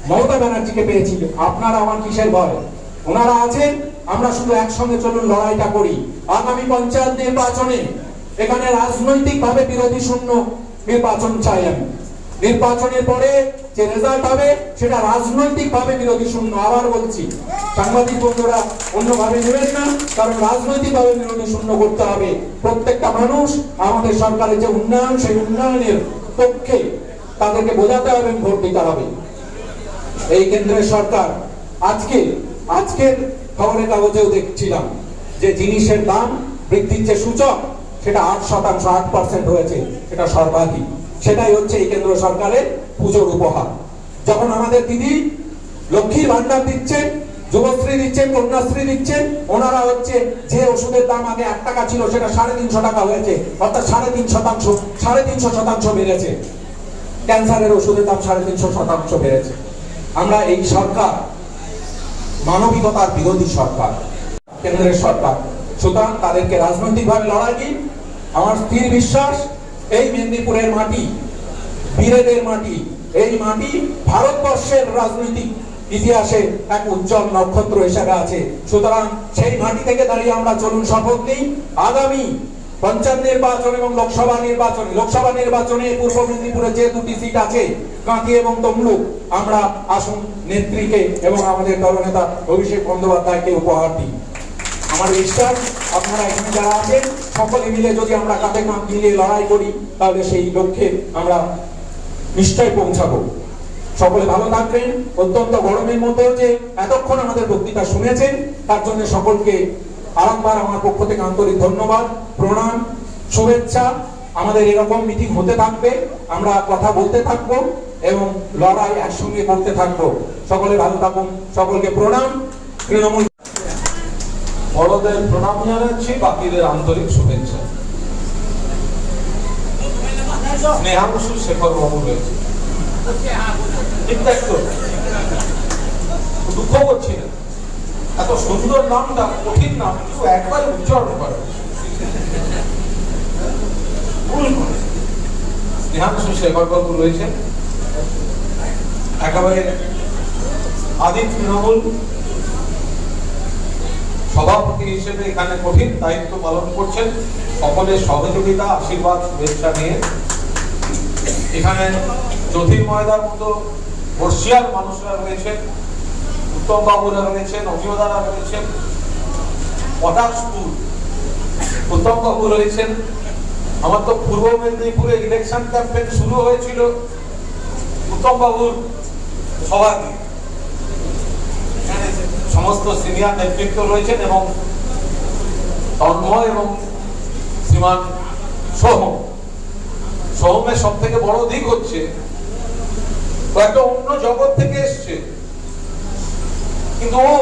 মমতা ব্যানার্জিকে পেয়েছি, আপনারা আমার কিসের ভয়? ওনারা আছেন, আমরা শুধু একসঙ্গে চলুন লড়াইটা করি। আগামী পঞ্চায়েত নির্বাচনে এখানে রাজনৈতিক ভাবে বিরোধী শূন্য নির্বাচন চাই আমি। নির্বাচনের পরে যে রেজাল্ট হবে সেটা রাজনৈতিক ভাবে বিরোধী শূন্য। আবার বলছি, সাংবাদিক বন্ধুরা, অন্যভাবে নেবেন না, কারণ রাজনৈতিক ভাবে বিরোধী শূন্য করতে হবে। প্রত্যেকটা মানুষ আমাদের সরকারের যে উন্নয়ন, সেই উন্নয়নের পক্ষে তাদেরকে বোঝাতে হবে ভোট দিতে হবে। এই কেন্দ্রের সরকার, আজকে, আজকের খবরের কাগজেও দেখছিলাম যে জিনিসের দাম বৃদ্ধির যে সূচক, সেটা আট শতাংশ, আট পার্সেন্ট হয়েছে। সেটা সর্বাধিক। সেটাই হচ্ছে এই কেন্দ্র সরকারের পুজোর উপহার। যখন আমাদের দিদি লক্ষ্মীর ভান্ডার দিচ্ছেন যুবশ্রী দিচ্ছেন, কন্যাশ্রী দিচ্ছেন, ওনারা হচ্ছে যে ওষুধের দাম আগে এক টাকা ছিল, সেটা সাড়ে তিনশো টাকা হয়েছে, অর্থাৎ সাড়ে তিন শতাংশ, সাড়ে তিনশো শতাংশ বেড়েছে। ক্যান্সারের ওষুধের দাম সাড়ে তিনশো শতাংশ বেড়েছে। আমরা এই সরকার, মানবিকতার বিরোধী সরকার, কেন্দ্রের সরকার। সুতরাং তাদেরকে রাজনৈতিকভাবে লড়াই দিন। আমার স্থির বিশ্বাস এই মেদিনীপুরের মাটি বীরেদের মাটি, এই মাটি ভারতবর্ষের রাজনৈতিক ইতিহাসে এক উজ্জ্বল নক্ষত্র হিসেবে আছে। সুতরাং সেই মাটি থেকে দাঁড়িয়ে আমরা চলুন শপথ নিই। আগামী পঞ্চায়েত নির্বাচন এবং লোকসভা নির্বাচনে লোকসভা নির্বাচনে পূর্ব মেদিনীপুরে যে দুটি সিট আছে, কাঁথি এবং তমলুক, আমরা আসুন নেত্রীকে এবং আমাদের দলনেতা অভিষেক বন্দ্যোপাধ্যায়কে উপহার দিই। আমার বিশ্বাস, আপনারা এখানে যারা আছেন, সকলে মিলে যদি আমরা কাঁধে কাঁধ মিলিয়ে লড়াই করি, তাহলে সেই লক্ষ্যে আমরা নিশ্চয় পৌঁছাবো। সকলে ভালো থাকবেন। অত্যন্ত গরমের মধ্যেও যে এতক্ষণ আমাদের বক্তৃতা শুনেছেন, তার জন্য সকলকে আরেকবার আমার পক্ষ থেকে আন্তরিক ধন্যবাদ, প্রণাম, শুভেচ্ছা। আমাদের এরকম মিটিং হতে থাকবে, আমরা কথা বলতে থাকব এবং লড়াই একসঙ্গে করতে থাকব। সকলে ভালো থাকুন, সকলকে প্রণাম। তৃণমূল
বড়দের প্রণাম জানাচ্ছি, বাকিদের আন্তরিক শুভেচ্ছা। স্নেহাংশু শেখর বাবু রয়েছে? দুঃখ করছি না। এত সুন্দর নামটা, কঠিন নাম, কিন্তু একবারে উচ্চারণ করে স্নেহাংশু শেখর বাবু রয়েছে। একেবারে আদি তৃণমূল সভাপতি হিসেবে এখানে কঠিন দায়িত্ব পালন করছেন। সকলের সহযোগিতা, আশীর্বাদ, শুভেচ্ছা নিয়ে। এখানে জ্যোতির্ময়দার মতো বর্ষিয়ার মানুষরা রয়েছেন উত্তম বাবুরা রয়েছেন অভিয়দারা রয়েছেন, পটাশপুর উত্তম বাবু রয়েছেন। আমার তো পূর্ব মেদিনীপুরে ইলেকশন ক্যাম্পেন শুরু হয়েছিল। উত্তম বাবুর সভা সমস্ত সিনিয়র নেতৃত্ব রয়েছেন এবং তন্ময় এবং শ্রীমান সোহম সোহমের সব থেকে বড় দিক হচ্ছে, ও একটা অন্য জগৎ থেকে এসছে। কিন্তু ও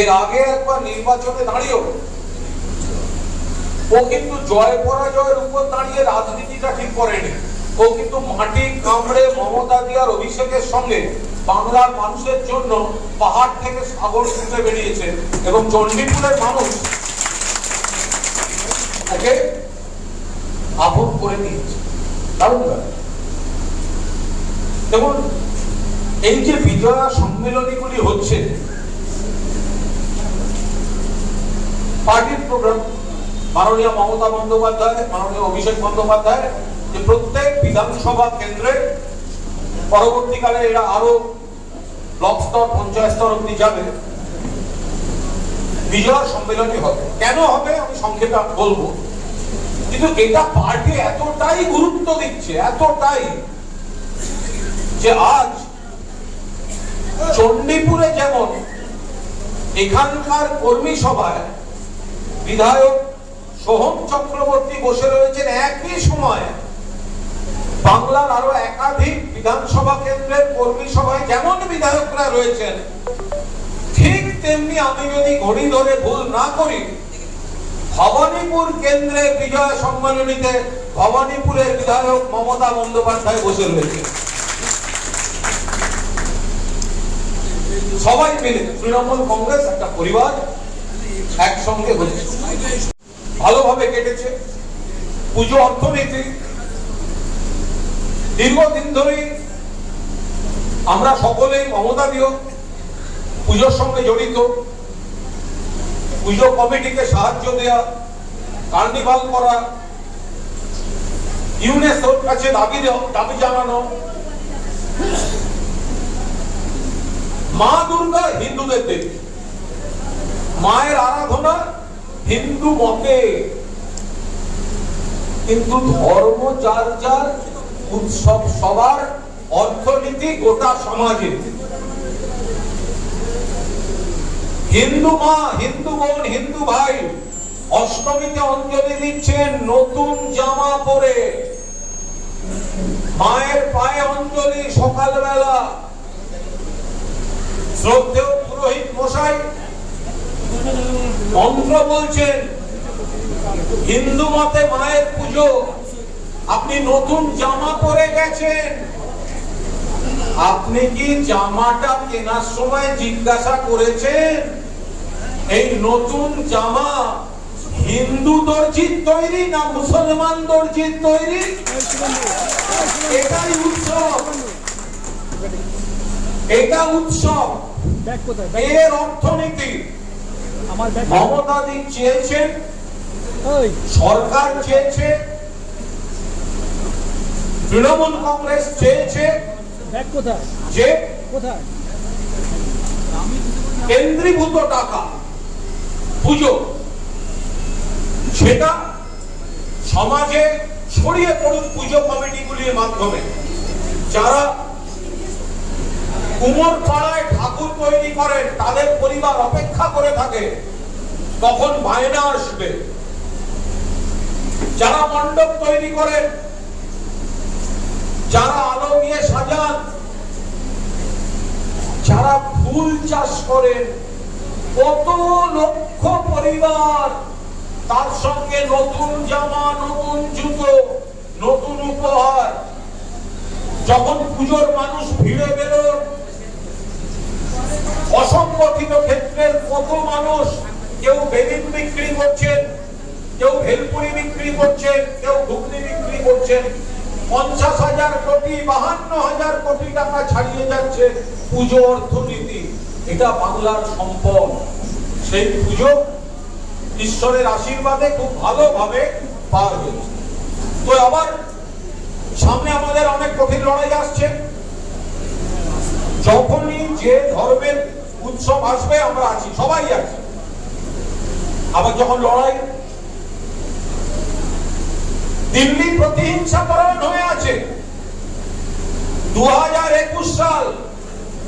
এর আগে একবার নির্বাচনে দাঁড়িয়েও, ও কিন্তু জয় পরাজয়ের উপর দাঁড়িয়ে রাজনীতিটা ঠিক করেনি। ও কিন্তু মাটি কামড়ে মমতা দিয়ার অভিষেকের সঙ্গে বাংলার মানুষের জন্য পাহাড় থেকে সাগর ছুটে বেরিয়েছে এবং চণ্ডীপুরের মানুষ ওকে আপন করে নিয়েছে দারুণ দেখুন, এই যে বিজয়া সম্মেলনীগুলি হচ্ছে, পার্টির প্রোগ্রাম, মাননীয় মমতা বন্দ্যোপাধ্যায়, মাননীয় অভিষেক বন্দ্যোপাধ্যায় যে প্রত্যেক বিধানসভা কেন্দ্রে পরবর্তীকালে এরা আরও ব্লক স্তর, পঞ্চায়েত স্তর অব্দি যাবে, বিজয় সম্মেলনী হবে। কেন হবে? আমি সংক্ষেপে বলব। কিন্তু এটা পার্টি এতটাই গুরুত্ব দিচ্ছে, এতটাই, যে আজ চণ্ডীপুরে যেমন এখানকার কর্মী সভায় বিধায়ক সোহম চক্রবর্তী বসে রয়েছেন, একই সময় বাংলার আরও একাধিক বিধানসভা কেন্দ্রের কর্মী সভায় যেমন বিধায়করা রয়েছেন, ঠিক তেমনি আমি যদি ঘড়ি ধরে ভুল না করি, ভবানীপুর কেন্দ্রে বিজয় সম্মেলনীতে ভবানীপুরের বিধায়ক মমতা বন্দ্যোপাধ্যায় বসে রয়েছে সবাই মিলে, তৃণমূল কংগ্রেস একটা পরিবার একসঙ্গে হচ্ছে ভালোভাবে কেটেছে। পুজো অর্থনীতি দীর্ঘদিন ধরেই আমরা সকলেই মমতা পুজোর সঙ্গে জড়িত। পুজো কমিটিকে সাহায্য দেওয়া কার্নিভাল করা ইউনেস্কোর কাছে দাবি দাবি জানানো। মা দুর্গা হিন্দুদের দেবী। মায়ের আরাধনা হিন্দু মতে। কিন্তু ধর্ম যার যার উৎসব সবার অর্থনীতি গোটা সমাজে হিন্দু মা, হিন্দু বোন, হিন্দু ভাই, অষ্টমীতে অঞ্জলি দিচ্ছেন নতুন জামা পরে। মায়ের পায়ে অঞ্জলি সকালবেলা। শ্রদ্ধেয় পুরোহিত মশাই মন্ত্র বলছেন, হিন্দু মতে মায়ের পুজো আপনি নতুন জামা পরে গেছেন। আপনি কি জামাটা কেনার সময় জিজ্ঞাসা করেছেন? এই নতুন জামা হিন্দু দর্জির তৈরি না মুসলমান দর্জির তৈরি? এটাই উৎসব। এটা উৎসব। এর অর্থনীতি। মমতা দিক চেয়েছেন। সরকার চেয়েছে। তৃণমূল কংগ্রেস চেয়েছে যে কেন্দ্রীভূত টাকা পুজো সেটা সমাজে ছড়িয়ে পড়ুক পুজো কমিটিগুলির মাধ্যমে। যারা কুমোর পাড়ায় ঠাকুর তৈরি করেন তাদের পরিবার অপেক্ষা করে থাকে কখন বায়না আসবে। যারা মণ্ডপ তৈরি করেন যারা আলো দিয়ে সাজান, যারা ফুল চাষ করেন, কত লক্ষ পরিবার তার সঙ্গে নতুন জামা, নতুন জুতো, নতুন উপহার। যখন পুজোর মানুষ ভিড়ে বেরোন, অসংগঠিত ক্ষেত্রের কত মানুষ কেউ বেদিন বিক্রি করছেন, কেউ ভেলপুরি বিক্রি করছেন, কেউ ঘুগনি বিক্রি করছেন। পঞ্চাশ হাজার কোটি, বাহান্ন হাজার কোটি টাকা ছাড়িয়ে যাচ্ছে পুজো অর্থনীতি। এটা বাংলার সম্পদ। সেই পুজো ঈশ্বরের আশীর্বাদে খুব ভালোভাবে পার হয়েছে। তো আবার সামনে আমাদের অনেক কঠিন লড়াই আসছে। যখনই যে ধর্মের উৎসব আসবে, আমরা আছি, সবাই আছি। আবার যখন লড়াই দিল্লি প্রতিহিংসা পরায়ণ হয়ে আছে। দু হাজার একুশ সাল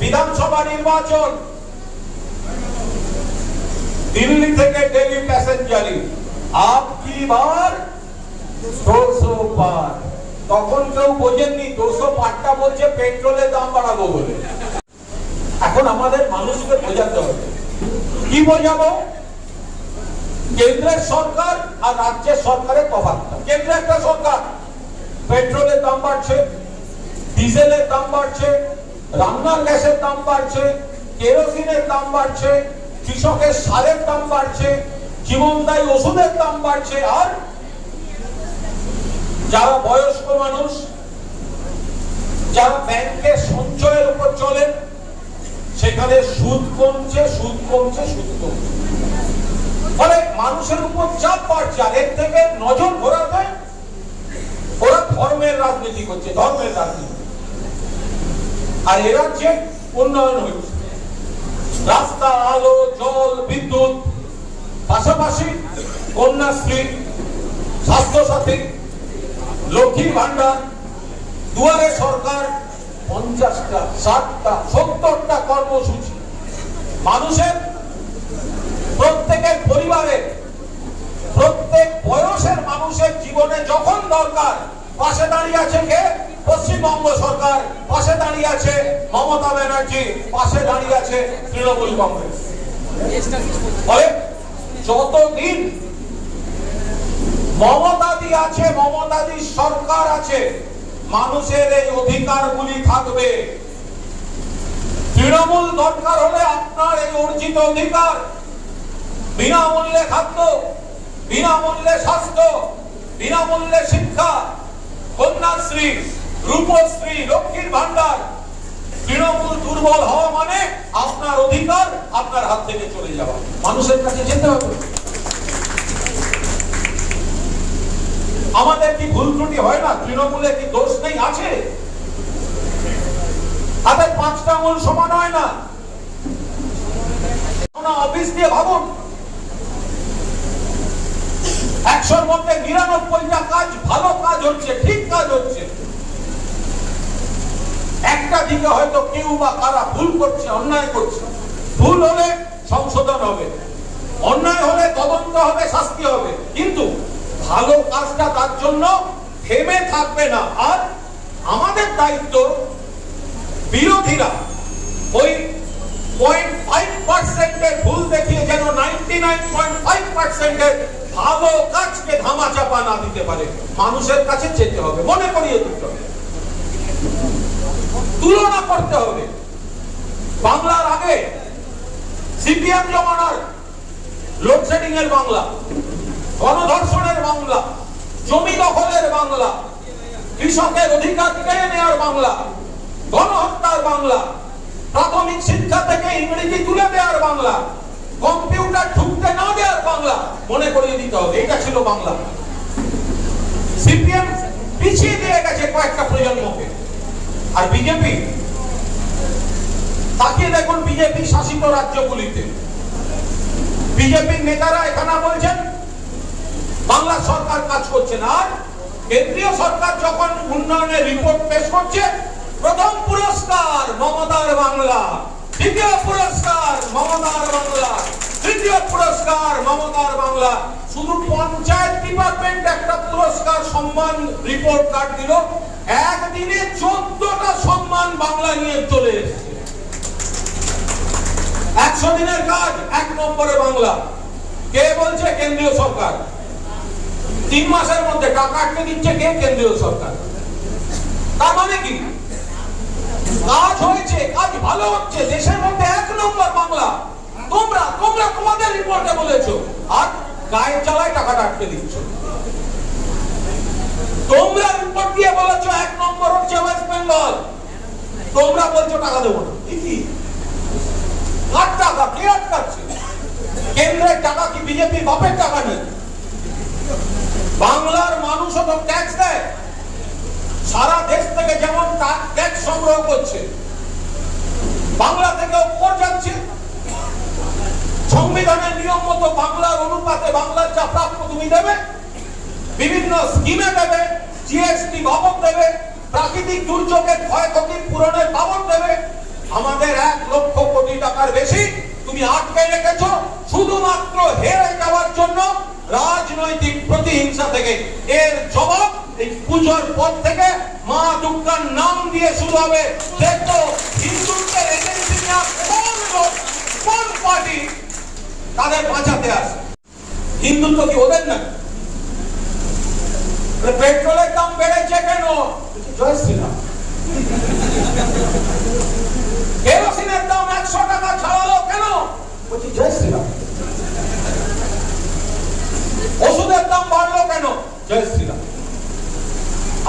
বিধানসভা নির্বাচন। দিল্লি থেকে দিল্লি প্যাসেঞ্জারি আপ কি বার? দুশো পার তখন কেউ বোঝেননি দুশো পারটা বলছে, পেট্রোলের দাম বাড়াবো বলে। এখন আমাদের মানুষকে বোঝাতে হবে। কি বোঝাবো? কেন্দ্রের সরকার আর রাজ্যের সরকারের তফাৎটা কেন্দ্রের একটা সরকার, পেট্রোলের দাম বাড়ছে, ডিজেলের দাম বাড়ছে, রান্নার গ্যাসের দাম বাড়ছে, কেরোসিনের দাম বাড়ছে, কৃষকের সারের দাম বাড়ছে, জীবনদায়ী ওষুধের দাম বাড়ছে, আর যারা বয়স্ক মানুষ, যারা ব্যাংকে সঞ্চয়ের উপর চলেন সেখানে সুদ কমছে সুদ কমছে সুদ কমছে। ফলে মানুষের উপর চাপ বাড়ছে আর এর থেকে নজর ঘোরাতে ওরা ধর্মের রাজনীতি করছে, ধর্মের রাজনীতি। আর এ রাজ্যে উন্নয়ন হচ্ছে রাস্তা, আলো, জল, বিদ্যুৎ, পাশাপাশি কন্যাশ্রী, স্বাস্থ্যসাথী, লক্ষ্মী ভান্ডার দুয়ারে সরকার, পঞ্চাশটা, ষাটটা, সত্তরটা কর্মসূচি। মানুষের প্রত্যেকের পরিবারে, প্রত্যেক বয়সের মানুষের জীবনে যখন দরকার, পাশে দাঁড়িয়ে আছে কে? পশ্চিমবঙ্গ সরকার। পাশে দাঁড়িয়ে আছে মমতা ব্যানার্জি, পাশে দাঁড়িয়ে আছে তৃণমূল কংগ্রেস। যতদিন মমতাদি আছে, মমতাদি সরকার আছে, মানুষের এই অধিকারগুলি থাকবে। তৃণমূল দরকার হলে আপনার এই অর্জিত অধিকার বিনামূল্যে খাদ্য, বিনামূল্যে স্বাস্থ্য, বিনামূল্যে শিক্ষা, কন্যাশ্রী, রূপশ্রী, লক্ষ্মীর ভান্ডার তৃণমূল দুর্বল হওয়া মানে আপনার অধিকার আপনার হাত থেকে চলে যাওয়া। মানুষের কাছে যেতে হবে। আমাদের কি ভুল ত্রুটি হয় না? তৃণমূলে কি দোষ নেই? আছে। তাদের পাঁচটা আঙুল সমান হয় না। অফিস দিয়ে ভাবুন। একশোর মধ্যে নিরানব্বইটা কাজ, ভালো কাজ হচ্ছে, ঠিক কাজ হচ্ছে। একটা দিকে হয়তো কেউ বা কারা ভুল করছে, অন্যায় করছে। ভুল হলে সংশোধন হবে। অন্যায় হলে তদন্ত হবে, শাস্তি হবে। কিন্তু ভালো কাজটা তার জন্য থেমে থাকবে না। আর আমাদের দায়িত্ব বিরোধীরা ওই পয়েন্ট ফাইভ পার্সেন্টের ভুল দেখিয়ে যেন নাইনটি নাইন পয়েন্ট ফাইভ পার্সেন্টের ভালো কাজকে ধামা চাপা না দিতে পারে। মানুষের কাছে যেতে হবে। মনে করিয়ে দিতে হবে। তুলনা করতে হবে। বাংলার আগে সিপিএম জমানার লোডশেডিং এর বাংলা, গণধর্ষণের বাংলা, জমি দখলের বাংলা, কৃষকের অধিকার কেড়ে নেওয়ার বাংলা, গণহত্যার বাংলা, প্রাথমিক শিক্ষা থেকে ইংরেজি তুলে দেওয়ার বাংলা কম্পিউটার ঢুকতে না দেওয়ার বাংলা মনে করিয়ে দিতে হবে, এটা ছিল বাংলা। সিপিএম পিছিয়ে দিয়ে গেছে কয়েকটা প্রজন্মকে। আর বিজেপি? তাকিয়ে দেখুন বিজেপি শাসিত রাজ্যগুলিতে। বিজেপির নেতারা এখানে বলছেন, বাংলা সরকার কাজ করছে না। আর কেন্দ্রীয় সরকার যখন উন্নয়নের রিপোর্ট পেশ করছে, প্রথম পুরস্কার মমতার বাংলা। দ্বিতীয় পুরস্কার মমতার বাংলা। তৃতীয় পুরস্কার মমতার বাংলা। শুধু পঞ্চায়েত ডিপার্টমেন্ট একটা পুরস্কার সম্মান রিপোর্ট কার্ড দিল। একদিনে চোদ্দটা সম্মান বাংলা নিয়ে চলে এসেছে। একশো দিনের কাজ, এক নম্বরে বাংলা। কে বলছে? কেন্দ্রীয় সরকার। তিন মাসের মধ্যে টাকা আটকে দিচ্ছে কে? কেন্দ্রীয় সরকার। তার মানে কি? কাজ হয়েছে, কাজ ভালো হচ্ছে, দেশের মধ্যে এক নম্বর বাংলা। তোমরা তোমরা তোমাদের রিপোর্টে বলেছ। আর গায়ের চালায় টাকাটা আটকে দিচ্ছ। তোমরা রিপোর্ট দিয়ে বলেছ, এক নম্বর হচ্ছে ওয়েস্ট বেঙ্গল তোমরা বলছো, টাকা দেবো না। কি কার টাকা? কে আটকাচ্ছে? কেন্দ্রের টাকা কি বিজেপি বাপের টাকা নেই? বাংলার মানুষও তো ট্যাক্স দেয়। সারা দেশ থেকে যেমন তার ট্যাক্স সংগ্রহ করছে, বাংলা থেকেও কর যাচ্ছে। সংবিধানের নিয়ম মতো বাংলার অনুপাতে বাংলার যা প্রাপ্য তুমি দেবে, বিভিন্ন স্কিমে দেবে জিএসটি বাবদ দেবে, প্রাকৃতিক দুর্যোগের ক্ষয়ক্ষতি পূরণের বাবদ দেবে। আমাদের এক লক্ষ কোটি টাকার বেশি তুমি আটকে রেখেছ, শুধুমাত্র হেরে যাওয়ার জন্য রাজনৈতিক প্রতিহিংসা থেকে। এর জবাব এই পুজোর পর থেকে মা দুর্গার নাম দিয়ে শুরু হবে। দেখো হিন্দুত্বের এজেন্সি কোন লোক, কোন পার্টি তাদের বাঁচাতে আসে? হিন্দুত্ব কি ওদের না? পেট্রোলের দাম বেড়েছে কেন? জয় শ্রীরাম। কেরোসিনের দাম একশো টাকা ছাড়ালো কেন? বলছি জয় শ্রীরাম। ওষুধের দাম বাড়লো কেন? জয় শ্রীরাম।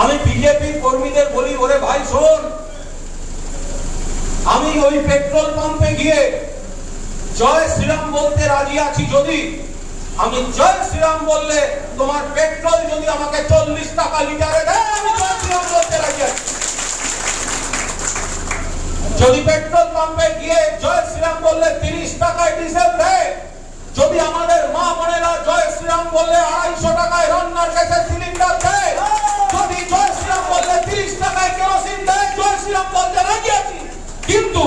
আমি বিজেপির কর্মীদের বলি, ওরে ভাই, শোন। আমি ওই পেট্রোল পাম্পে গিয়ে জয় শ্রীরাম বলতে রাজি আছি যদি, আমি জয় শ্রীরাম বললে তোমার পেট্রোল যদি আমাকে চল্লিশ টাকা লিটারে দেয়, আমি জয় শ্রীরাম বলতে রাজি আছি। যদি পেট্রোল পাম্পে গিয়ে জয় শ্রীরাম বললে তিরিশ টাকায় ডিজেল দেয় যদি আমাদের মা বোনেরা জয় শ্রীরাম বললে আড়াইশো টাকায় রান্নার গ্যাসের সিলিন্ডার দেয়, যদি জয় শ্রীরাম বললে তিরিশ টাকায় কেরোসিন দেয়, জয় শ্রীরাম বলতে রাজি আছি। কিন্তু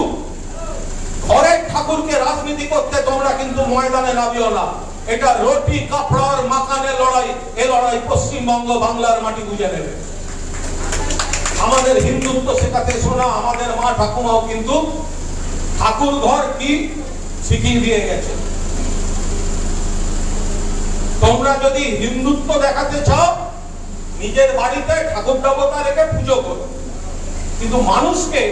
ঘরের ঠাকুরকে রাজনীতি করতে তোমরা কিন্তু ময়দানে নামিও না। এটা রুটি, কাপড়ার মাকানের লড়াই, এ লড়াই পশ্চিমবঙ্গ বাংলার মাটি বুঝে নেবে। আমাদের হিন্দুত্ব শেখাতে শোনা, আমাদের মা ঠাকুমাও কিন্তু ঠাকুর ঘর কি শিখিয়ে দিয়ে গেছে। তোমরা যদি হিন্দুত্ব দেখাতে চাও, নিজের বাড়িতে ঠাকুর দেবতা রেখে পুজো করো। কিন্তু মানুষকে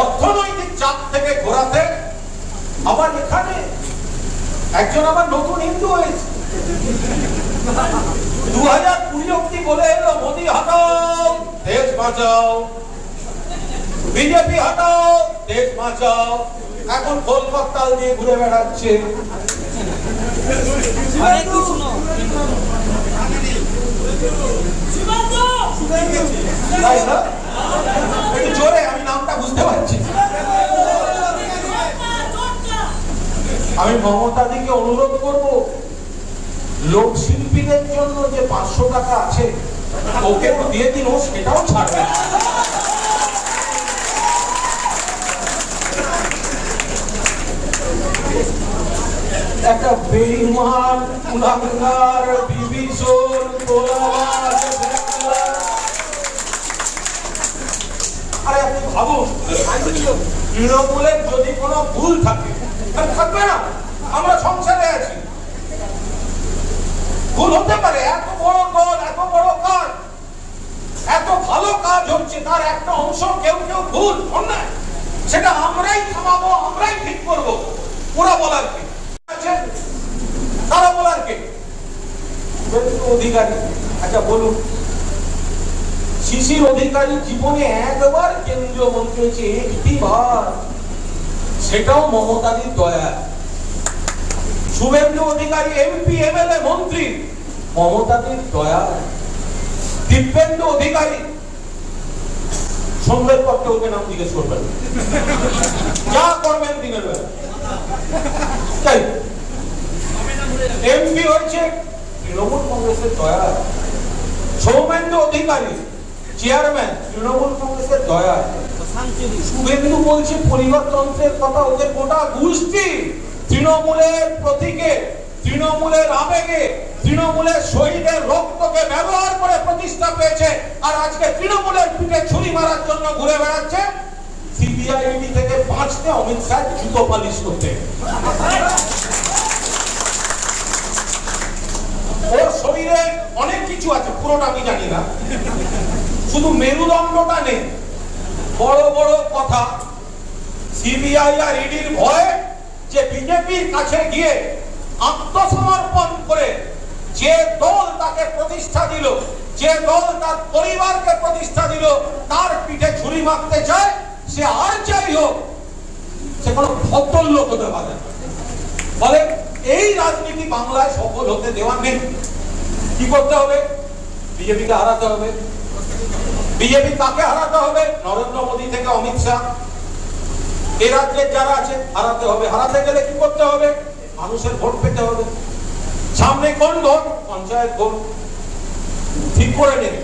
অর্থনৈতিক চাপ থেকে ঘোরাতে আবার এখানে একজন আবার নতুন হিন্দু হয়েছে। দু হাজার কুড়ি অব্দি বলে এলো, মোদি হটাও, দেশ বাঁচাও। বিজেপি হটাও, দেশ বাঁচাও। এখন কলকাতাল দিয়ে ঘুরে বেড়াচ্ছে। জোরে আমি নামটা বুঝতে পারছি। আমি মমতাদিকে অনুরোধ করব লোক শিল্পীদের জন্য যে পাঁচশো টাকা আছে ওকে দিয়ে দিন ও সেটাও ছাড়বে। একটা আরে তৃণমূলের যদি কোনো ভুল থাকে থাকবে না। আমরা সংসারে আছি। ভুল হতে পারে, এত বড় দল, এত বড় কাজ, এত ভালো কাজ হচ্ছে, তার একটা অংশ কেউ কেউ ভুল, অন্যায়। সেটা আমরাই থামাবো, আমরাই ঠিক করব। ওরা বলার কি? আছে? তারা বলার কে? অধিকারী। আচ্ছা বলুন। শিশির অধিকারী জীবনে একবার কেন্দ্রীয় মন্ত্রী হয়েছে একটি বার সেটাও মমতাদির দয়া। শুভেন্দু অধিকারী, এমপি, এমএলএ, মন্ত্রী, মমতাদির দয়া। দিব্যেন্দু অধিকারী। সন্ধ্যের পর কেউ নাম জিজ্ঞেস করবেন। যা করবেন দিনের বেলা। এমপি হয়েছে তৃণমূল কংগ্রেসের দয়া সৌমেন্দু অধিকারী চেয়ারম্যান তৃণমূল কংগ্রেসের দয়া শুভেন্দু বলছে পরিবারতন্ত্রের কথা, ওদের গোটা গোষ্ঠী তৃণমূলের প্রতীকে, তৃণমূলের আবেগে, তৃণমূলের শহীদের রক্তকে ব্যবহার করে প্রতিষ্ঠা পেয়েছে আর আজকে তৃণমূলের পিঠে ছুরি মারার জন্য ঘুরে বেড়াচ্ছে। সিবিআইডি থেকে বাঁচতে অমিত শাহ জুতো পালিশ করতে। ওর শরীরে অনেক কিছু আছে, পুরোটা আমি জানি না শুধু মেরুদণ্ডটা নেই বড় বড় কথা সিবিআই আর ইডির ভয়ে যে বিজেপির কাছে গিয়ে আত্মসমর্পণ করে যে দল তাকে প্রতিষ্ঠা দিল, যে দল তার পরিবারকে প্রতিষ্ঠা দিল, তার পিঠে ছুরি মারতে চায়, সে আর যাই হোক, সে কোনো ভদ্রলোক হতে পারে। বলে এই রাজনীতি বাংলায় সফল হতে দেওয়া নেই। কি করতে হবে? বিজেপিকে হারাতে হবে। বিজেপি কাকে হারাতে হবে? নরেন্দ্র মোদী থেকে অমিত শাহ। এ রাজ্যের যারা আছে, হারাতে হবে। হারাতে গেলে কি করতে হবে? মানুষের ভোট পেতে হবে। সামনে কোন ভোট? পঞ্চায়েত ভোট। ঠিক করে নিন।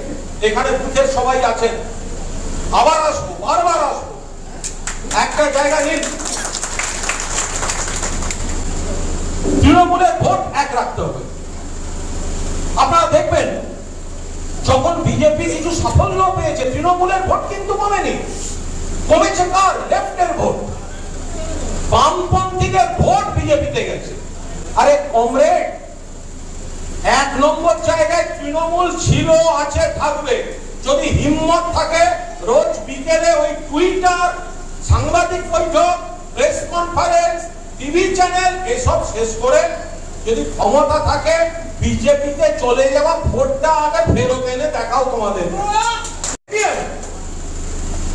এখানে বুথের সবাই আছেন। আবার আসব, বারবার আসব। একটা জায়গা নিন। তৃণমূলের ভোট এক রাখতে হবে। আপনারা দেখবেন, যখন বিজেপি কিছু সাফল্য পেয়েছে, তৃণমূলের ভোট কিন্তু কমেনি। কমেছে কার? লেফটের ভোট। বামপন্থীদের ভোট বিজেপিতে গেছে। আরে কমরেড এক নম্বর জায়গায় তৃণমূল ছিল, আছে, থাকবে। যদি হিম্মত থাকে, রোজ বিকেলে ওই টুইটার সাংবাদিক বৈঠক প্রেস কনফারেন্স টিভি চ্যানেল এসব শেষ করে যদি ক্ষমতা থাকে, বিজেপিতে চলে যাওয়া ভোটটা আগে ফেরত এনে দেখাও তোমাদের।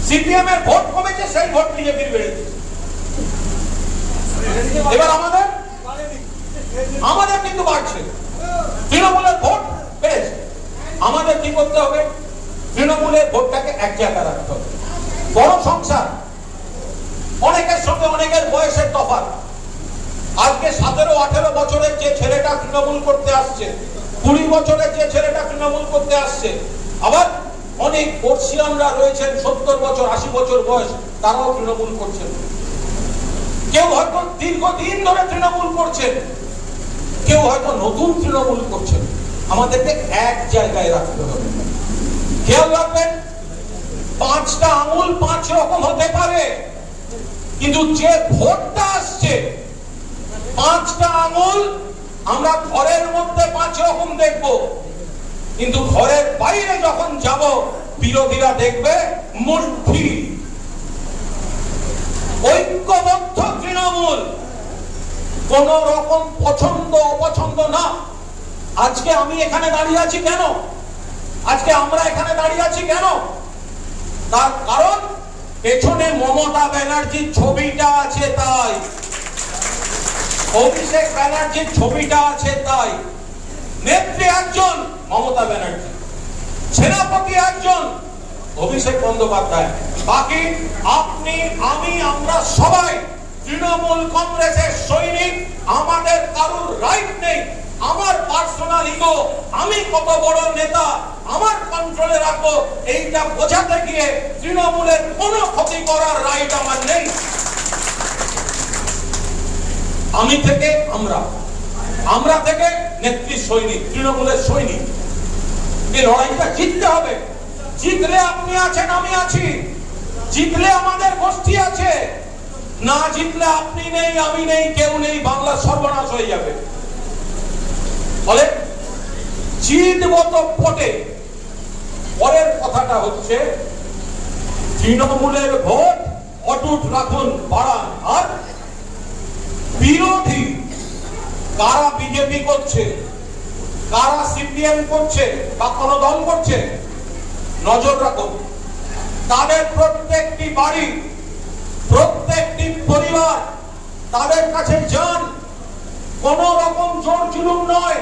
সিপিএম। এর ভোট কমেছে, সেই ভোট বিজেপির বেড়েছে। এবার আমাদের? আমাদের কিন্তু বাড়ছে। তৃণমূলের ভোট বেড়েছে। আমাদের কি করতে হবে? তৃণমূলের ভোটটাকে এক জায়গায় রাখতে হবে। বড় সংসার অনেকের সঙ্গে অনেকের বয়সের তফাৎ। আজকে সতেরো, আঠেরো বছরের যে ছেলেটা তৃণমূল করতে আসছে, কুড়ি বছরের যে ছেলেটা তৃণমূল করতে আসছে, আবার অনেক পর্ষিয়ানরা রয়েছেন, সত্তর বছর, আশি বছর বয়স, তারাও তৃণমূল করছেন। কেউ হয়তো দীর্ঘদিন ধরে তৃণমূল করছেন, কেউ হয়তো নতুন তৃণমূল করছেন। আমাদেরকে এক জায়গায় রাখতে হবে। খেয়াল রাখবেন, পাঁচটা আঙুল পাঁচ রকম হতে পারে, কিন্তু যে ভোটটা আসছে পাঁচটা আঙুল আমরা ঘরের মধ্যে পাঁচ রকম দেখব। কিন্তু ঘরের বাইরে যখন যাব, বিরোধীরা দেখবে মুঠি ঐক্যবদ্ধ তৃণমূল। কোন রকম পছন্দ, অপছন্দ না। আজকে আমি এখানে দাঁড়িয়ে আছি কেন? আজকে আমরা এখানে দাঁড়িয়ে আছি কেন? তার কারণ পেছনে মমতা ব্যানার্জির ছবিটা আছে তাই। অভিষেক ব্যানার্জির ছবিটা আছে তাই। নেত্রী একজন, মমতা ব্যানার্জি। সেনাপতি একজন, অভিষেক বন্দ্যোপাধ্যায়। বাকি আপনি, আমি, আমরা সবাই তৃণমূল কংগ্রেসের সৈনিক, আমাদের কারুর রাইট নেই। আমার পার্সোনাল ইগো আমি কত বড় নেতা, আমার কন্ট্রোলে রাখব, এইটা বোঝাতে গিয়ে তৃণমূলের কোনো ক্ষতি করার রাইট আমার নেই। আমি থেকে আমরা। আমরা থেকে নেত্রী সৈনিক, তৃণমূলের সৈনিক। এই লড়াইটা জিততে হবে। জিতলে আপনি আছেন, আমি আছি। জিতলে আমাদের গোষ্ঠী আছে। না জিতলে আপনি নেই, আমি নেই, কেউ নেই, বাংলা সর্বনাশ হয়ে যাবে। ফলে জিতব তো পটে পরের কথাটা হচ্ছে, তৃণমূলের ভোট অটুট রাখুন, বাড়ান। আর বিরোধী কারা বিজেপি করছে, কারা সিপিএম করছে বা কোন দল করছে, নজর রাখুন। তাদের প্রত্যেকটি বাড়ি, প্রত্যেকটি পরিবার তাদের কাছে যান। কোন রকম জোর জুলুম নয়।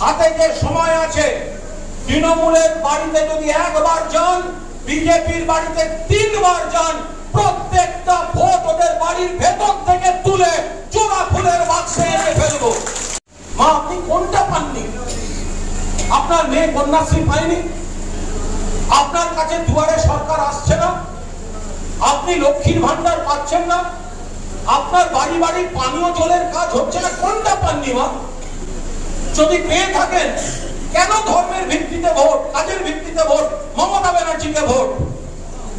হাতে যে সময় আছে, তৃণমূলের বাড়িতে যদি একবার যান, বিজেপির বাড়িতে তিনবার যান প্রত্যেকটা ভোট বাড়ির ভেতর থেকে তুলে চোরা ফুলের বাক্সে এনে ফেলব। মা, আপনি কোনটা পাননি? আপনার মেয়ে কন্যাশ্রী পায়নি? আপনার কাছে দুয়ারে সরকার আসছে না? আপনি লক্ষ্মীর ভান্ডার পাচ্ছেন না? আপনার বাড়ি বাড়ি পানীয় জলের কাজ হচ্ছে না? কোনটা পাননি মা? যদি পেয়ে থাকেন, কেন ধর্মের ভিত্তিতে ভোট, কাজের ভিত্তিতে ভোট, মমতা ব্যানার্জিকে ভোট?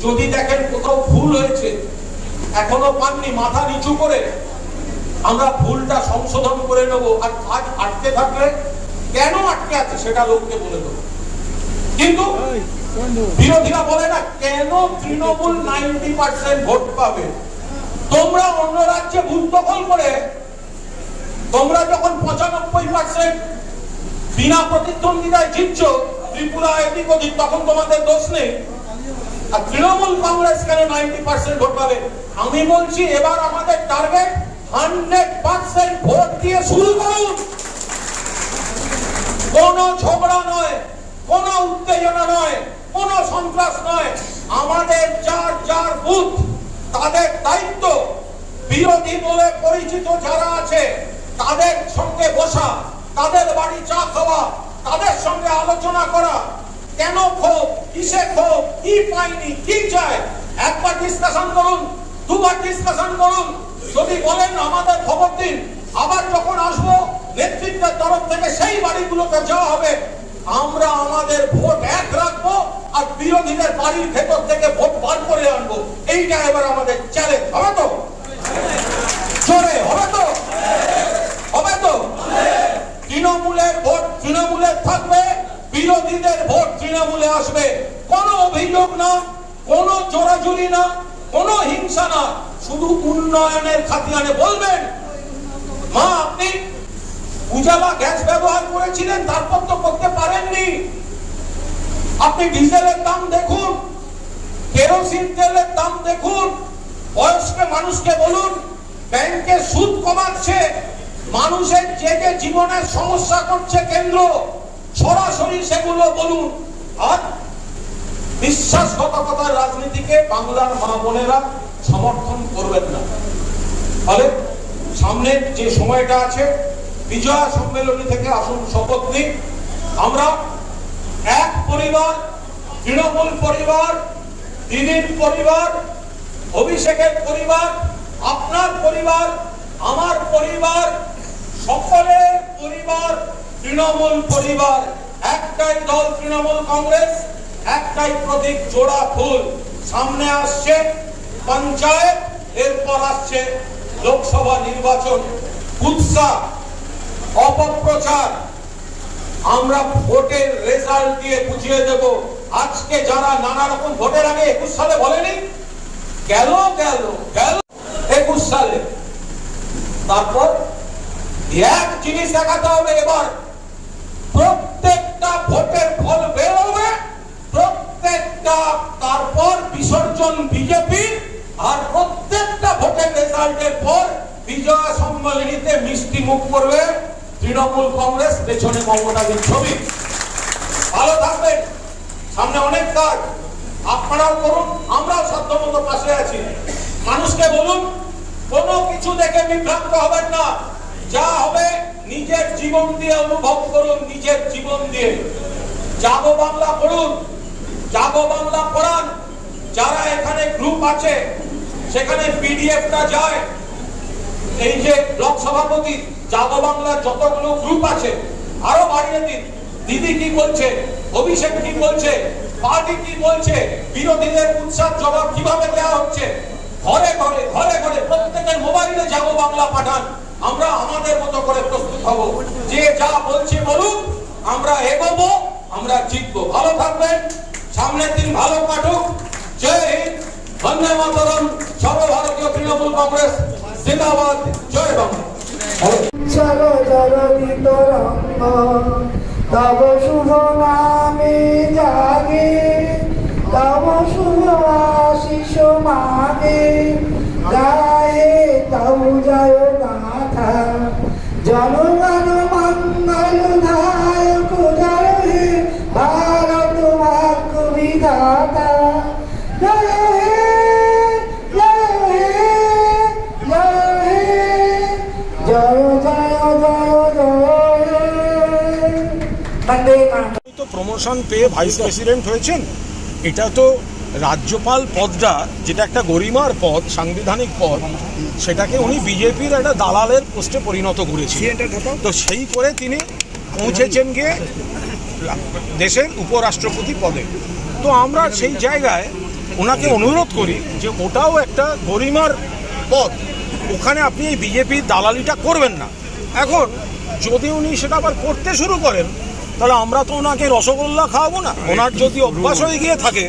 যদি দেখেন কোথাও ভুল হয়েছে এখনও পাননি মাথা নিচু করে আমরা ভুলটা সংশোধন করে নেব আর কাজ আটকে থাকলে কেন আটকে আছে সেটা লোককে বলে দেবো। কিন্তু বিরোধীরা বলে না কেন তৃণমূল নাইনটি পার্সেন্ট ভোট পাবে? তোমরা অন্য রাজ্যে ভূত দখল করে তোমরা যখন পঁচানব্বই পার্সেন্ট বিনা প্রতিদ্বন্দ্বিতায় জিতছ ত্রিপুরা এদিক ওদিক তখন তোমাদের দোষ নেই। আর তৃণমূল কংগ্রেস কেন নাইনটি পার্সেন্ট ভোট পাবে? আমি বলছি, এবার আমাদের টার্গেট হান্ড্রেড পার্সেন্ট ভোট দিয়ে শুরু করুন। কোন ঝগড়া নয়, কোন উত্তেজনা নয়, কোন সন্ত্রাস নয়। আমাদের যার যার বুথ, তাদের দায়িত্ব। বিরোধী বলে পরিচিত যারা আছে, তাদের সঙ্গে বসা, তাদের বাড়ি চা খাওয়া, তাদের সঙ্গে আলোচনা করা কেন ক্ষোভ? কিসে ক্ষোভ? কি পাইনি? কি চায় একবার ডিসকাশন করুন, দুবার ডিসকাশন করুন। যদি বলেন আমাদের খবর দিন, আবার যখন আসব, নেতৃত্বের তরফ থেকে সেই বাড়িগুলোতে যাওয়া হবে। আমরা আমাদের ভোট এক রাখব আর বিরোধীদের বাড়ির ভেতর থেকে ভোট বার করে আনব। এইটা এবার আমাদের চ্যালেঞ্জ হবে তো? জোরে, হবে তো? হবে তো? তৃণমূলের ভোট তৃণমূলের থাকবে। বিরোধীদের ভোট তৃণমূলে আসবে। কোনো অভিযোগ না, কোনো জোরাজুরি না, কোনো হিংসা না। শুধু উন্নয়নের খাতিয়ানে বলবেন, মা, আপনি উজালা গ্যাস ব্যবহার করেছিলেন, তারপর তো করতে পারেননি। আপনি ডিজেলের দাম দেখুন, কেরোসিন তেলের দাম দেখুন, বয়স্ক মানুষকে বলুন ব্যাংকে সুদ কমাচ্ছে, মানুষের যে যে জীবনের সমস্যা করছে কেন্দ্র সরাসরি সেগুলো বলুন। আর বিশ্বাসঘাতকতার রাজনীতিকে বাংলার মা বোনেরা সমর্থন করবেন না। ফলে সামনের যে সময়টা আছে, বিজয়া সম্মেলনী থেকে আসুন শপথ নিই। আমরা এক পরিবার, তৃণমূল পরিবার দিদির পরিবার, অভিষেকের পরিবার, আপনার পরিবার, আমার পরিবার, সকলের পরিবার তৃণমূল পরিবার, একটাই দল তৃণমূল কংগ্রেস, একটাই প্রতীক জোড়া ফুল। সামনে আসছে পঞ্চায়েত, এরপর আসছে লোকসভা নির্বাচন। উৎসাহ অপপ্রচার। আমরা ভোটের রেজাল্ট দিয়ে বুঝিয়ে দেব, আজকে যারা নানা রকম ভোটের আগে একুশ সালে বলেনি, গেল গেল গেল একুশ সালে। তারপর এক জিনিস দেখাতে হবে এবার প্রত্যেকটা ভোটের ফল বেরোবে, প্রত্যেকটা তারপর বিসর্জন বিজেপির আর প্রত্যেকটা ভোটের রেজাল্টের পর বিজয়া সম্মেলনীতে মিষ্টি মুখ করবে তৃণমূল কংগ্রেস, পেছনে মমতাদের ছবি। ভালো থাকবেন। সামনে অনেক কাজ। আপনারাও করুন, আমরাও সাধ্যমতো পাশে আছি। মানুষকে বলুন, কোনো কিছু দেখে বিভ্রান্ত হবেন না। যা হবে নিজের জীবন দিয়ে অনুভব করুন, নিজের জীবন দিয়ে। জাগো বাংলা পড়ুন, জাগো বাংলা পড়ান। যারা এখানে গ্রুপ আছে, সেখানে পিডিএফটা যায়। এই যে ব্লক সভাপতি, জাগো বাংলার যতগুলো গ্রুপ আছে, আরও বাড়িয়ে দিন। দিদি কি বলছে? অভিষেক কি বলছে? পার্টি কি বলছে? বিরোধীদের উৎসাহ জবাব কীভাবে দেওয়া হচ্ছে? ঘরে ঘরে ঘরে ঘরে প্রত্যেকের মোবাইলে যাব বাংলা পাঠান। আমরা আমাদের মতো করে প্রস্তুত হব। যে যা বলছে বলুন আমরা এগোবো, আমরা জিতবো। ভালো থাকবেন, সামনের দিন ভালো কাটুক। জয় হিন্দ, বন্দে মাতরম, সর্বভারতীয় তৃণমূল কংগ্রেস, জিন্দাবাদ, জয় বাংলা।
চলো রঙ্গ তব শুভ নামে জাগে, তব শুভ আশিস মাগে। গায়ে তব জয় গাথা জনগণ মঙ্গল ধায়ক জয় হে ভারত ভাগ্য বিধাতা জয় হে জয় হে জয় হে জয়। জয় জয়
তো প্রমোশন পেয়ে ভাইস প্রেসিডেন্ট হয়েছেন, এটা তো রাজ্যপাল পদটা যেটা একটা গরিমার পদ সাংবিধানিক পদ সেটাকে উনি বিজেপির একটা দালালের পোস্টে পরিণত করেছিলেন। তো সেই করে তিনি পৌঁছেছেন গিয়ে দেশের উপরাষ্ট্রপতি পদে। তো আমরা সেই জায়গায় ওনাকে অনুরোধ করি যে ওটাও একটা গরিমার পদ। ওখানে আপনি এই বিজেপির দালালিটা করবেন না। এখন যদি উনি সেটা আবার করতে শুরু করেন তাহলে আমরা তো ওনাকে রসগোল্লা খাওয়াবো না। ওনার যদি অভ্যাস হয়ে গিয়ে থাকে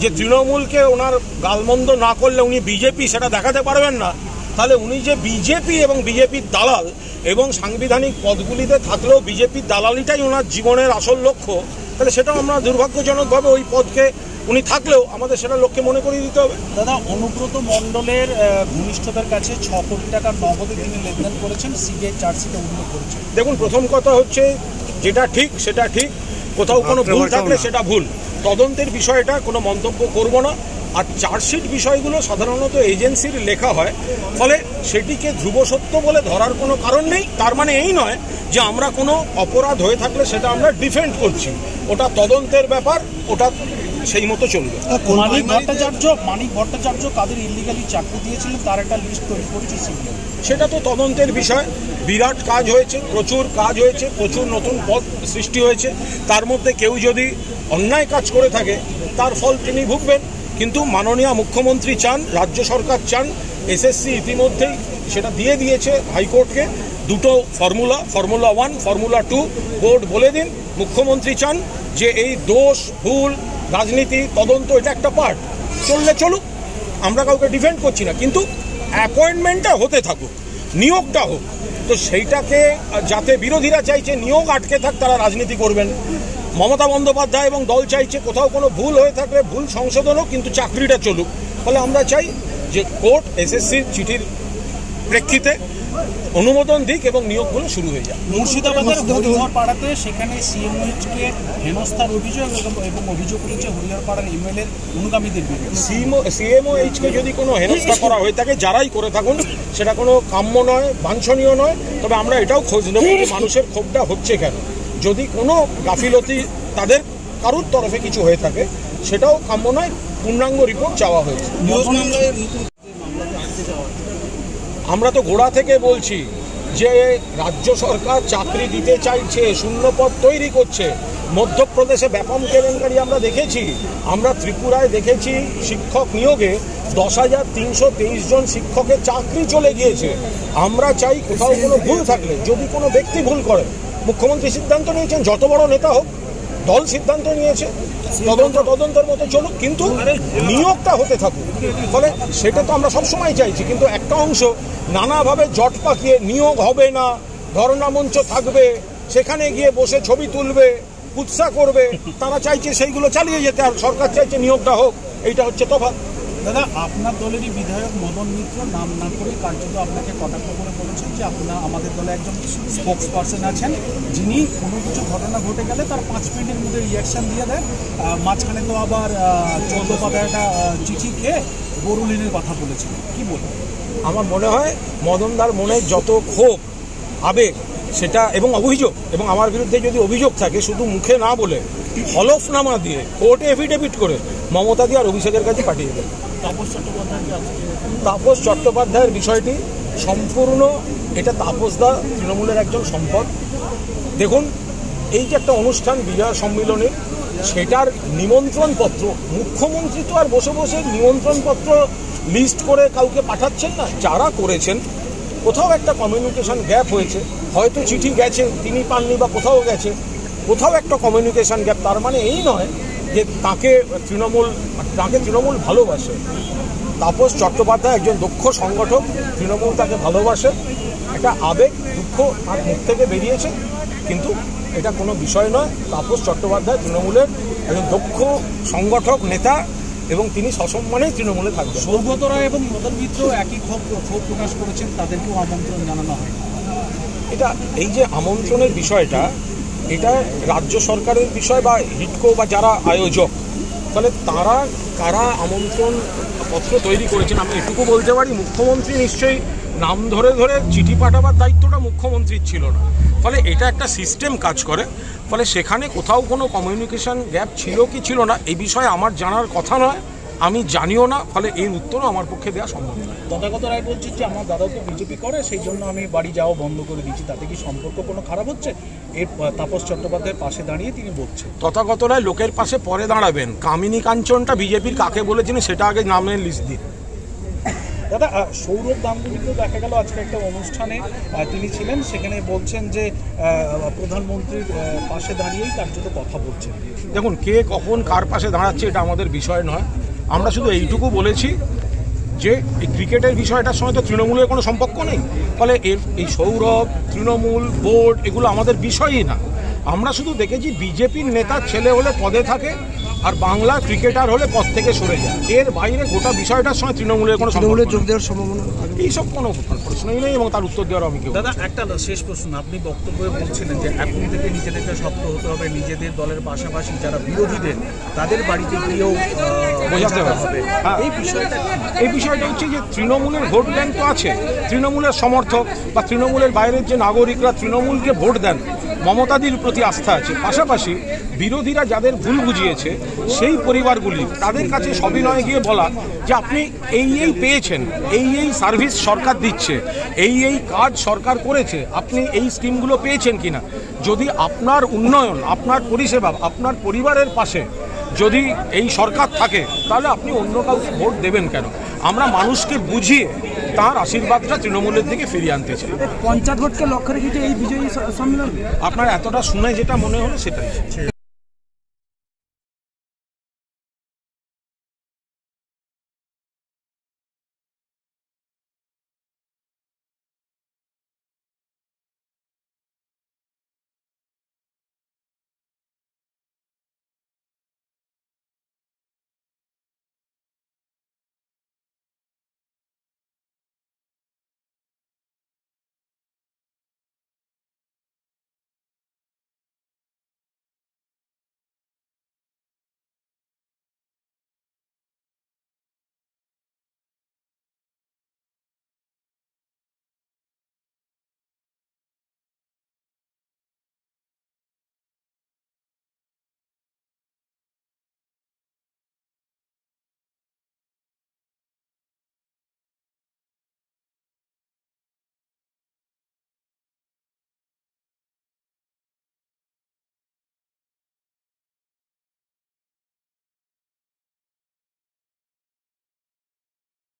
যে তৃণমূলকে ওনার গালমন্দ না করলে উনি বিজেপি সেটা দেখাতে পারবেন না তাহলে উনি যে বিজেপি এবং বিজেপির দালাল এবং সাংবিধানিক পদগুলিতে থাকলেও বিজেপির দালালিটাই ওনার জীবনের আসল লক্ষ্য তাহলে সেটাও আমরা দুর্ভাগ্যজনকভাবে ওই পদকে উনি থাকলেও আমাদের সেটা লক্ষ্যে মনে করিয়ে দিতে হবে।
দাদা অনুব্রত মণ্ডলের ঘনিষ্ঠতার কাছে ছ কোটি টাকার নগদে তিনি লেনদেন করেছেন সিবিআই চার্জশিটে উল্লেখ করেছেন।
দেখুন প্রথম কথা হচ্ছে যেটা ঠিক সেটা ঠিক। কোথাও কোনো ভুল থাকলে সেটা ভুল। তদন্তের বিষয়টা কোনো মন্তব্য করব না। আর চার্জশিট বিষয়গুলো সাধারণত এজেন্সির লেখা হয়। ফলে সেটিকে ধ্রুব সত্য বলে ধরার কোনো কারণ নেই। তার মানে এই নয় যে আমরা কোনো অপরাধ হয়ে থাকলে সেটা আমরা ডিফেন্ড করছি। ওটা তদন্তের ব্যাপার ওটা সেই মতো চলবে।
মানিক ভট্টাচার্য মানিক ভট্টাচার্য কাদের ইলিগালি চাকরি দিয়েছিলেন তার একটা লিস্ট তৈরি করেছে সিবিআই।
সেটা তো তদন্তের বিষয়। বিরাট কাজ হয়েছে প্রচুর কাজ হয়েছে প্রচুর নতুন পদ সৃষ্টি হয়েছে। তার মধ্যে কেউ যদি অন্যায় কাজ করে থাকে
তার ফল তিনি ভুগবেন। কিন্তু মাননীয় মুখ্যমন্ত্রী চান রাজ্য সরকার চান এসএসসি ইতিমধ্যেই সেটা দিয়ে দিয়েছে হাইকোর্টকে। দুটো formula formula one, formula two, court বলে দিন, মুখ্যমন্ত্রী চান যে এই দোষ, ভুল, রাজনীতি, তদন্ত, এটা একটা পার্ট চললে চলুক, আমরা কাউকে ডিফেন্ড করছি না, কিন্তু অ্যাপয়েন্টমেন্টটা হতে থাকুক, নিয়োগটা হোক, তো সেইটাকে যাতে বিরোধীরা চাইছে, নিয়োগ আটকে থাক, তারা রাজনীতি করবেন। মমতা বন্দ্যোপাধ্যায় এবং দল চাইছে, কোথাও কোনো ভুল হয়ে থাকলে ভুল সংশোধন হোক কিন্তু চাকরিটা চলুক। ফলে আমরা চাই যে কোর্ট এসএসসির চিঠির প্রেক্ষিতে অনুমোদন দিক এবং নিয়োগগুলো শুরু হয়ে যায়
মুর্শিদাবাদের সেখানে সিএমএইচকে হেনস্থার অভিযোগ এবং- অভিযোগ করেছে হরিহর পাড়ার এমএলএ অনুগামীদের বিরুদ্ধে।
সিএমও এইচকে যদি কোনো হেনস্থা করা হয়ে থাকে যারাই করে থাকুন সেটা কোনো কাম্য নয় বাঞ্ছনীয় নয় তবে আমরা এটাও খোঁজ নেব যে মানুষের ক্ষোভটা হচ্ছে কেন। যদি কোনো গাফিলতি তাদের কারুর তরফে কিছু হয়ে থাকে সেটাও কাম্য নয় পূর্ণাঙ্গ রিপোর্ট চাওয়া হয়েছে। আমরা তো গোড়া থেকে বলছি যে রাজ্য সরকার চাকরি দিতে চাইছে, শূন্যপদ তৈরি করছে। মধ্যপ্রদেশে ব্যাপক কেলেঙ্কারি আমরা দেখেছি। আমরা ত্রিপুরায় দেখেছি শিক্ষক নিয়োগে দশ হাজার তিনশো তেইশ জন শিক্ষকের চাকরি চলে গিয়েছে। আমরা চাই কোথাও কোনো ভুল থাকলে, যদি কোনো ব্যক্তি ভুল করে। মুখ্যমন্ত্রী সিদ্ধান্ত নিয়েছেন, যত বড় নেতা হোক দল সিদ্ধান্ত নিয়েছে, তদন্ত তদন্তের মতো চলুক, কিন্তু নিয়োগটা হতে থাকুক। ফলে সেটা তো আমরা সবসময় চাইছি, কিন্তু একটা অংশ নানাভাবে জট পাকিয়ে নিয়োগ হবে না, ধর্ণা মঞ্চ থাকবে, সেখানে গিয়ে বসে ছবি তুলবে উৎসাহ করবে, তারা চাইছে সেইগুলো চালিয়ে যেতে, আর সরকার চাইছে নিয়োগটা হোক, এইটা হচ্ছে তফাৎ।
দাদা, আপনার দলেরই বিধায়ক মদন মিত্র, নাম না করে কার্যত আপনাকে কটাক্ষ করে বলেছেন যে আপনার আমাদের দলে একজন স্পোক্স পার্সন আছেন, যিনি কোনো কিছু ঘটনা ঘটে গেলে তার পাঁচ মিনিটের মধ্যে রিয়াকশন দিয়ে দেন। মাঝখানে তো আবার একটা চিঠি খেয়ে বরুলিনের কথা বলেছিল কি বলবেন?
আমার মনে হয় মদনদার মনে যত ক্ষোভ, আবেগ সেটা এবং অভিযোগ এবং আমার বিরুদ্ধে যদি অভিযোগ থাকে শুধু মুখে না বলে হলফনামা দিয়ে কোর্টে এফিডেভিট করে মমতা দিয়ে আর অভিষেকের কাছে পাঠিয়ে দেবে
তাপস চট্টোপাধ্যায়
তাপস চট্টোপাধ্যায়ের বিষয়টি সম্পূর্ণ এটা তাপসদা তৃণমূলের একজন সম্পদ। দেখুন এই যে একটা অনুষ্ঠান বিজয় সম্মিলনী সেটার নিমন্ত্রণ পত্র মুখ্যমন্ত্রী তো আর বসে বসে নিমন্ত্রণ পত্র লিস্ট করে কাউকে পাঠাচ্ছেন না যারা করেছেন কোথাও একটা কমিউনিকেশন গ্যাপ হয়েছে। হয়তো চিঠি গেছে, তিনি পাননি বা কোথাও গেছে, কোথাও একটা কমিউনিকেশন গ্যাপ তার মানে এই নয় যে তাকে তৃণমূল তাকে তৃণমূল ভালোবাসে। তাপস চট্টোপাধ্যায় একজন দক্ষ সংগঠক, তৃণমূল তাকে ভালোবাসে, একটা আবেগ, দুঃখ তার মুখ থেকে বেরিয়েছে, কিন্তু এটা কোনো বিষয় নয়। তাপস চট্টোপাধ্যায় তৃণমূলের একজন দক্ষ সংগঠক, নেতা, এবং তিনি সসম্মানেই তৃণমূলে থাকবেন।
সৌগত রায় এবং মদন মিত্র একই ক্ষোভ ক্ষোভ প্রকাশ করেছেন, তাদেরকেও আমন্ত্রণ জানানো হয়।
এটা, এই যে আমন্ত্রণের বিষয়টা, এটা রাজ্য সরকারের বিষয় বা হিটকো বা যারা আয়োজক, তাহলে তারা কারা আমন্ত্রণ পত্র তৈরি করেছেন? আমি এটুকু বলতে পারি, মুখ্যমন্ত্রী নিশ্চয়ই নাম ধরে ধরে চিঠি পাঠাবার দায়িত্বটা মুখ্যমন্ত্রীর ছিল না। ফলে এটা একটা সিস্টেম কাজ করে, ফলে সেখানে কোথাও কোনো কমিউনিকেশন গ্যাপ ছিল কি ছিল না, এই বিষয়ে আমার জানার কথা নয়। আমি জানিও না ফলে এর উত্তরও আমার পক্ষে দেওয়া সম্ভব নয়।
তথাগত রায় বলছেন যে আমার দাদাও তো বিজেপি করে সেই জন্য আমি বাড়ি যাওয়া বন্ধ করে দিচ্ছি তাতে কি সম্পর্ক কোনো খারাপ হচ্ছে? এর তাপস চট্টোপাধ্যায়ের পাশে দাঁড়িয়ে তিনি বলছেন।
তথাগত রায় লোকের পাশে পরে দাঁড়াবেন। কামিনী কাঞ্চনটা বিজেপির কাকে বলেছেন সেটা আগে নামের লিস্ট দিন।
দাদা সৌরভ গাঙ্গুলিকেও দেখা গেল আজকে একটা অনুষ্ঠানে। তিনি ছিলেন সেখানে বলছেন যে প্রধানমন্ত্রীর পাশে দাঁড়িয়েই কার্যত কথা বলছেন।
দেখুন কে কখন কার পাশে দাঁড়াচ্ছে এটা আমাদের বিষয় নয়। আমরা শুধু এইটুকু বলেছি যে এই ক্রিকেটের বিষয়টার সঙ্গে তো তৃণমূলের কোনো সম্পর্ক নেই। ফলে এর এই সৌরভ, তৃণমূল, বোর্ড, এগুলো আমাদের বিষয়ই না। আমরা শুধু দেখেছি বিজেপির নেতা ছেলে হলে পদে থাকে আর বাংলা ক্রিকেটার হলে পথ থেকে সরে যায়। এর বাইরে গোটা বিষয়টার সঙ্গে তৃণমূলের কোনো তৃণমূলের যোগ দেওয়ার সম্ভাবনা এইসব কোনো প্রশ্নই নেই এবং তার উত্তর দেওয়ার আমি কেউ
দাদা একটা শেষ প্রশ্ন। আপনি বক্তব্যে বলছিলেন যে এখন থেকে নিজেদেরকে শক্ত হতে হবে নিজেদের দলের পাশাপাশি যারা বিরোধীদের তাদের বাড়িতে গিয়েও
বোঝাতে হবে। হ্যাঁ।
এই বিষয়টা
এই বিষয়টা হচ্ছে যে তৃণমূলের ভোট ব্যাংক তো আছে তৃণমূলের সমর্থক বা তৃণমূলের বাইরের যে নাগরিকরা তৃণমূলকে ভোট দেন মমতাদির প্রতি আস্থা আছে। পাশাপাশি বিরোধীরা যাদের ভুল বুঝিয়েছে, সেই পরিবারগুলি তাদের কাছে সবিনয়ে গিয়ে বলা যে আপনি এই এই পেয়েছেন, এই এই সার্ভিস সরকার দিচ্ছে, এই এই কাজ সরকার করেছে, আপনি এই স্কিমগুলো পেয়েছেন কিনা? যদি আপনার উন্নয়ন, আপনার পরিষেবা, আপনার পরিবারের পাশে যদি এই সরকার থাকে তাহলে আপনি অন্য কাউকে ভোট দেবেন কেন? আমরা মানুষকে বুঝিয়ে তার আশীর্বাদটা তৃণমূলের দিকে ফিরিয়ে আনতে চাই।
পঞ্চায়েত ভোটকে লক্ষ্য রেখে এই বিজয়ী সম্মেলন?
আপনার এতটা শুনে যেটা মনে হলো সেটাই।